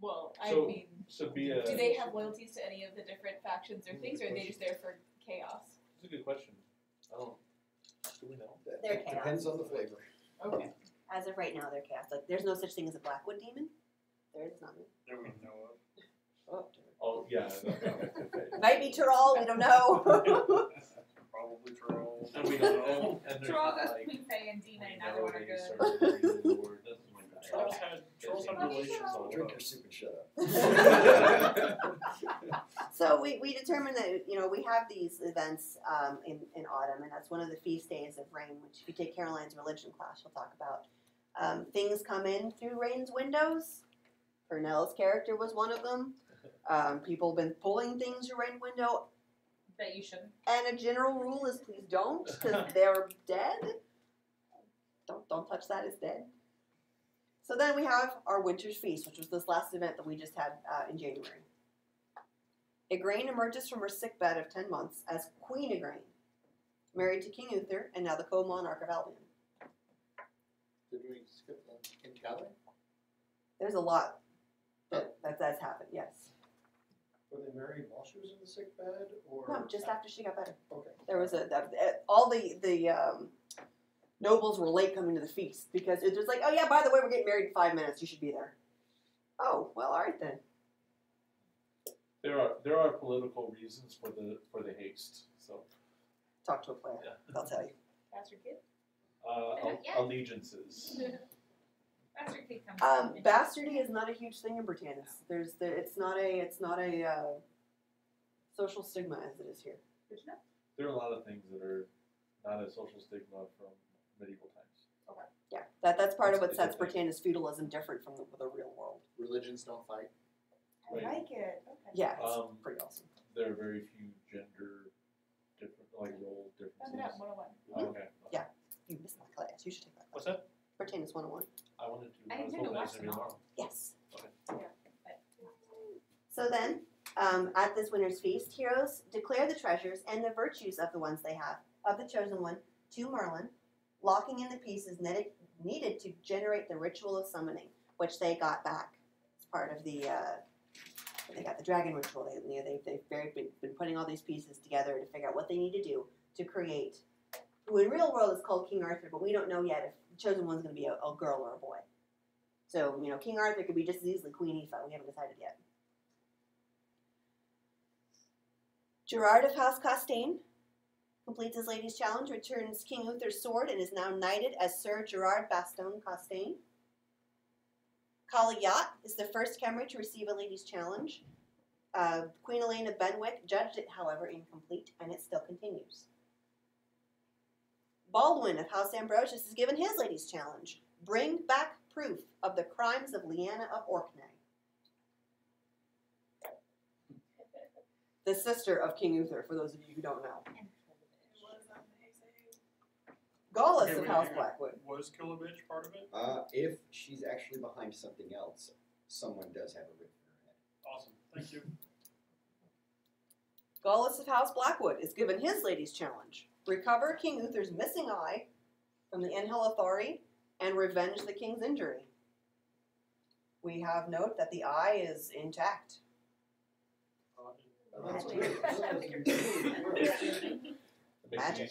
Speaker 7: Well, I
Speaker 2: So-
Speaker 7: mean,
Speaker 2: Sabia,
Speaker 7: do they have loyalties to any of the different factions or things, or are they just there for chaos?
Speaker 2: that's a good question. I don't, do we know?
Speaker 6: That
Speaker 1: They're
Speaker 6: Depends on the flavor.
Speaker 7: Okay.
Speaker 1: As of right now, they're chaos. Like, there's no such thing as a Blackwood demon. There is none.
Speaker 5: That we know of.
Speaker 1: Oh,
Speaker 2: Oh, yeah, that- that- okay.
Speaker 1: might be Tyrol. We don't know. <laughs>
Speaker 5: Probably trolls. <laughs>
Speaker 2: And we don't know, and there's
Speaker 7: Trolls,
Speaker 2: not like.
Speaker 7: Queen Faye, and Dina,
Speaker 2: we
Speaker 7: neither one are good.
Speaker 2: serve the reason doesn't like that.
Speaker 5: Trolls had, trolls had relations
Speaker 7: Cheryl.
Speaker 5: all
Speaker 6: Drink your soup and shut up. <laughs>
Speaker 1: So we, we determined that you know we have these events um, in, in autumn, and that's one of the feast days of rain, which if you take Caroline's religion class, she'll talk about. Um, things come in through rain's windows. Purnell's character was one of them. Um, people have been pulling things through rain window,
Speaker 7: That you shouldn't.
Speaker 1: and a general rule is please don't, because <laughs> they're dead. Don't don't touch that; it's dead. So then we have our winter's feast, which was this last event that we just had uh, in January. Igraine emerges from her sickbed of ten months as Queen Igraine, married to King Uther and now the co-monarch of Albion.
Speaker 4: Did we skip the in Calais?
Speaker 1: There's a lot that that that's happened. Yes,
Speaker 8: Were they married while she was in the sick bed, or?
Speaker 1: no, just after she got better.
Speaker 8: Okay.
Speaker 1: There was a, a- all the the um, nobles were late coming to the feast because it was like, oh yeah, by the way, we're getting married in five minutes. You should be there. Oh well, all right then.
Speaker 2: There are, there are political reasons for the, for the haste, so.
Speaker 1: Talk to a player.
Speaker 2: Yeah.
Speaker 1: They'll tell you.
Speaker 7: That's your kid.
Speaker 2: Uh, al-
Speaker 7: Yeah.
Speaker 2: allegiances. <laughs>
Speaker 7: Bastard Cake comes.
Speaker 1: Um, bastardy is not a huge thing in Brittanis. There's the, it's not a, it's not a, uh, social stigma as it is here.
Speaker 7: Good to know.
Speaker 2: There are a lot of things that are not a social stigma from medieval times. Okay.
Speaker 1: Yeah, that, that's part of what
Speaker 2: It's
Speaker 1: sets
Speaker 2: good thing.
Speaker 1: Brittanis feudalism different from the, the real world.
Speaker 4: Religions don't fight.
Speaker 3: I
Speaker 2: Right.
Speaker 3: like it, okay.
Speaker 1: Yeah, it's
Speaker 2: Um,
Speaker 1: pretty awesome.
Speaker 2: There are very few gender different, like role
Speaker 3: Found it
Speaker 2: differences.
Speaker 3: out, one one.
Speaker 2: Oh, okay.
Speaker 1: Yeah. You missed that class. You should take that class.
Speaker 2: What's that?
Speaker 1: Brittanis 101.
Speaker 2: I wanted to.
Speaker 7: I
Speaker 2: I was
Speaker 7: intend to
Speaker 2: hoping
Speaker 7: watch
Speaker 2: was gonna be
Speaker 7: them all.
Speaker 2: tomorrow.
Speaker 1: Yes.
Speaker 2: Okay.
Speaker 1: So then, um, at this winter's feast, heroes declare the treasures and the virtues of the ones they have, of the chosen one, to Merlin, locking in the pieces needed, needed to generate the ritual of summoning, which they got back as part of the. Uh, they got the dragon ritual. They, you know, they, they've very been, been putting all these pieces together to figure out what they need to do to create. Who in real world is called King Arthur, but we don't know yet if the chosen one's going to be a, a girl or a boy. So you know, King Arthur could be just as easily Queen Aoife. We haven't decided yet. Gerard of House Costain completes his lady's challenge, returns King Uther's sword, and is now knighted as Sir Gerard Baston Costain. Calighat is the first Khemri to receive a lady's challenge. Uh, Queen Elaine of Benwick judged it, however, incomplete, and it still continues. Baldwin of House Ambrosius is given his ladies' challenge. Bring back proof of the crimes of Leanna of Orkney. The sister of King Uther, for those of you who don't know.
Speaker 3: It was amazing.
Speaker 1: Gallus of House. Blackwood.
Speaker 5: Was Kilovich part of it?
Speaker 6: Uh, if she's actually behind something else, someone does have a rip in her head.
Speaker 5: Awesome, thank you.
Speaker 1: Gallus of House Blackwood is given his ladies' challenge. Recover King Uther's missing eye from the Enhelathori and revenge the king's injury. We have note that the eye is intact. <laughs>
Speaker 4: And that's
Speaker 1: Magic.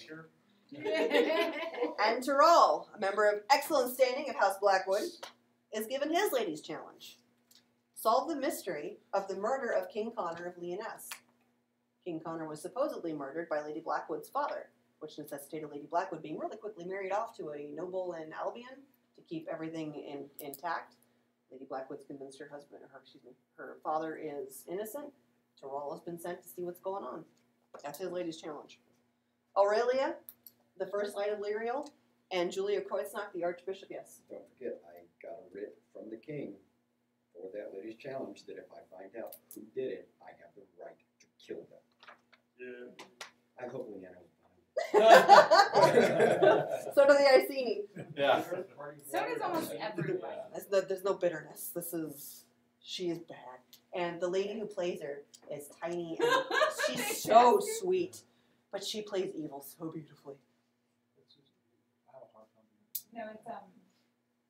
Speaker 4: good.
Speaker 1: Magic. And Tyrrell, a member of excellent standing of House Blackwood, is given his ladies' challenge. Solve the mystery of the murder of King Connor of Lyonesse. King Connor was supposedly murdered by Lady Blackwood's father, which necessitated Lady Blackwood being really quickly married off to a noble in Albion to keep everything in, intact. Lady Blackwood's convinced her husband, or her, excuse me, her father is innocent. Tyrrell has been sent to see what's going on. That's his ladies' challenge. Aurelia, the first knight of Lyriel, and Julia Kreuznach, the Archbishop, yes.
Speaker 6: Don't forget, I got a writ from the king for that lady's challenge that if I find out who did it, I have the right to kill them.
Speaker 5: Yeah.
Speaker 6: I hope Leanna was <laughs>
Speaker 1: so do the Iceni.
Speaker 2: Yeah.
Speaker 7: So does almost everyone.
Speaker 1: There's no, there's no bitterness. This is, she is bad. And the lady who plays her is tiny and <laughs> she's so sweet. But she plays evil so beautifully.
Speaker 7: No, it's um.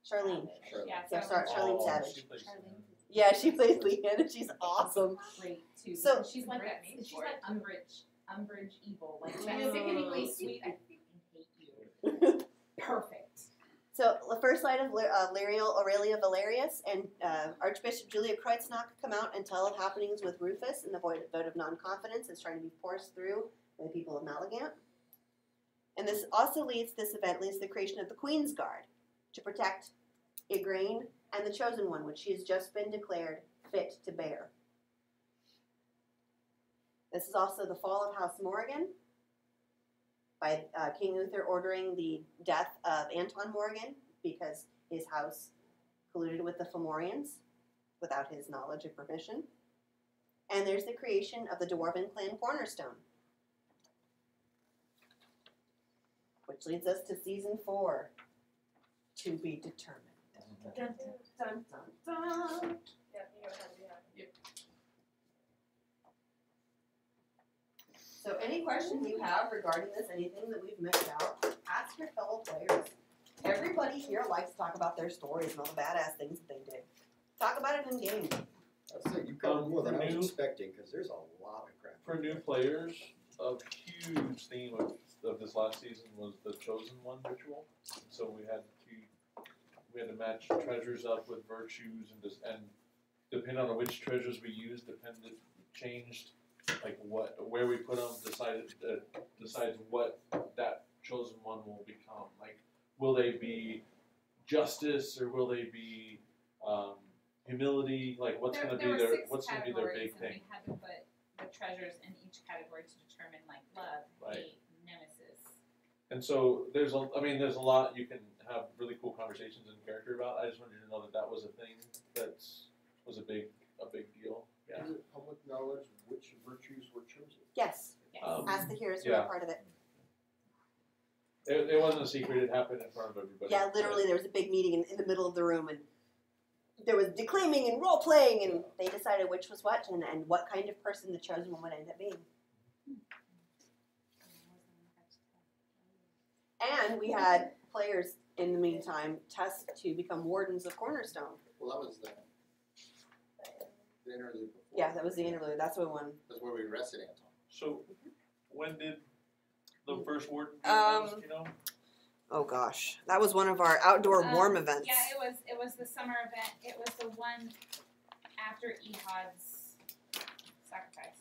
Speaker 1: Charlene.
Speaker 6: Charlene.
Speaker 7: Yeah,
Speaker 1: Yeah,
Speaker 7: so
Speaker 1: sorry, Charlene
Speaker 2: Oh,
Speaker 1: Savage.
Speaker 2: she plays-
Speaker 7: Charlene
Speaker 1: Yeah, she plays Leanne. She's awesome.
Speaker 7: great too.
Speaker 1: So-
Speaker 7: she's like
Speaker 3: Great
Speaker 7: a,
Speaker 3: name
Speaker 7: she's like. Umbridge, Umbridge evil. Like
Speaker 1: Mm.
Speaker 7: specifically sweet. I freaking hate you. <laughs> Perfect.
Speaker 1: So the first line of uh, Aurelia Valerius and uh, Archbishop Julia Kreuznach come out and tell of happenings with Rufus and the vote, vote of non-confidence is trying to be forced through by the people of Malagant. And this also leads, this event leads to the creation of the Queen's Guard to protect Igraine and the Chosen One, which she has just been declared fit to bear. This is also the fall of House Morgan, by uh, King Uther ordering the death of Anton Morgan because his house colluded with the Fomorians without his knowledge or permission. And there's the creation of the Dwarven clan Cornerstone, which leads us to season four, to be determined. Dun, dun, dun, dun, dun.
Speaker 3: Yeah, you know how to do that.
Speaker 1: So any questions you have regarding this, anything that we've missed out, ask your fellow players. Everybody here likes to talk about their stories and all the badass things that they did. Talk about it in game.
Speaker 6: That's it. say you covered
Speaker 2: Um,
Speaker 6: more than
Speaker 2: for
Speaker 6: I was
Speaker 2: new-
Speaker 6: expecting, because there's a lot of crap.
Speaker 2: For new players, a huge theme of, of this last season was the chosen one ritual. So we had to we had to match treasures up with virtues and just and depending on which treasures we used, depended changed like what where we put them decided uh, decides what that chosen one will become. Like will they be justice or will they be um, humility? Like what's gonna be their what's gonna be their big
Speaker 7: and
Speaker 2: thing?
Speaker 7: we had to put the treasures in each category to determine like love,
Speaker 2: Right.
Speaker 7: hate, nemesis.
Speaker 2: And so there's a, I mean, there's a lot you can have really cool conversations in character about. I just wanted you to know that that was a thing that was a big a big deal. Yeah.
Speaker 8: Is it public knowledge which virtues were chosen?
Speaker 1: Yes,
Speaker 7: Yes.
Speaker 2: Um,
Speaker 1: ask the heroes who are
Speaker 2: yeah.
Speaker 1: part of it.
Speaker 2: It, it wasn't a secret. It happened in front of everybody.
Speaker 1: Yeah, literally, there was a big meeting in, in the middle of the room, and there was declaiming and role playing, and they decided which was what and, and what kind of person the chosen one would end up being. And we had players in the meantime test to become wardens of Cornerstone.
Speaker 4: Well, that was the, the interlude before.
Speaker 1: Yeah, that was the interlude. That's what won.
Speaker 4: That's where we rested Anton.
Speaker 2: So, when did the first word?
Speaker 1: Um,
Speaker 2: you know?
Speaker 1: Oh gosh, that was one of our outdoor
Speaker 7: Um,
Speaker 1: warm events.
Speaker 7: Yeah, it was it was the summer event. It was the one after Ehud's sacrifice.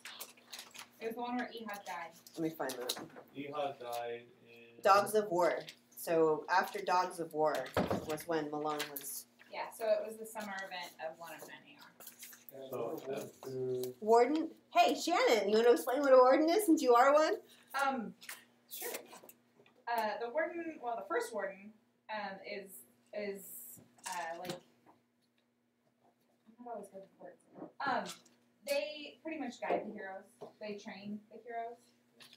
Speaker 7: It was the one where Ehud died.
Speaker 1: Let me find that.
Speaker 2: Ehud died in
Speaker 1: Dogs of War. So after Dogs of War was when Malone was
Speaker 7: Yeah, so it was the summer event of one of NAR.
Speaker 8: And
Speaker 2: So,
Speaker 8: what was the-
Speaker 1: warden. Hey Shannon, you want to explain what a warden is since you are one?
Speaker 7: Um, sure. Uh, the warden, well, the first warden, um, is is uh, like I'm not always good with words. Um, they pretty much guide the heroes. They train the heroes.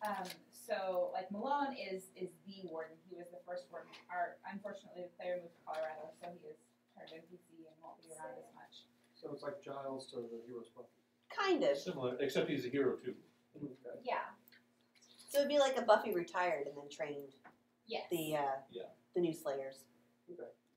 Speaker 7: Um, so like Malone is is the warden. He was the first warden. Our unfortunately the player moved to Colorado, so he is turned in PC and won't be around as much.
Speaker 8: So it's like Giles to the hero's bucket.
Speaker 1: Kind of.
Speaker 2: similar, except he's a hero too.
Speaker 8: Okay.
Speaker 7: Yeah.
Speaker 1: So it'd be like a Buffy retired and then trained
Speaker 7: Yes.
Speaker 1: the uh,
Speaker 2: Yeah.
Speaker 1: the new Slayers.
Speaker 8: Okay.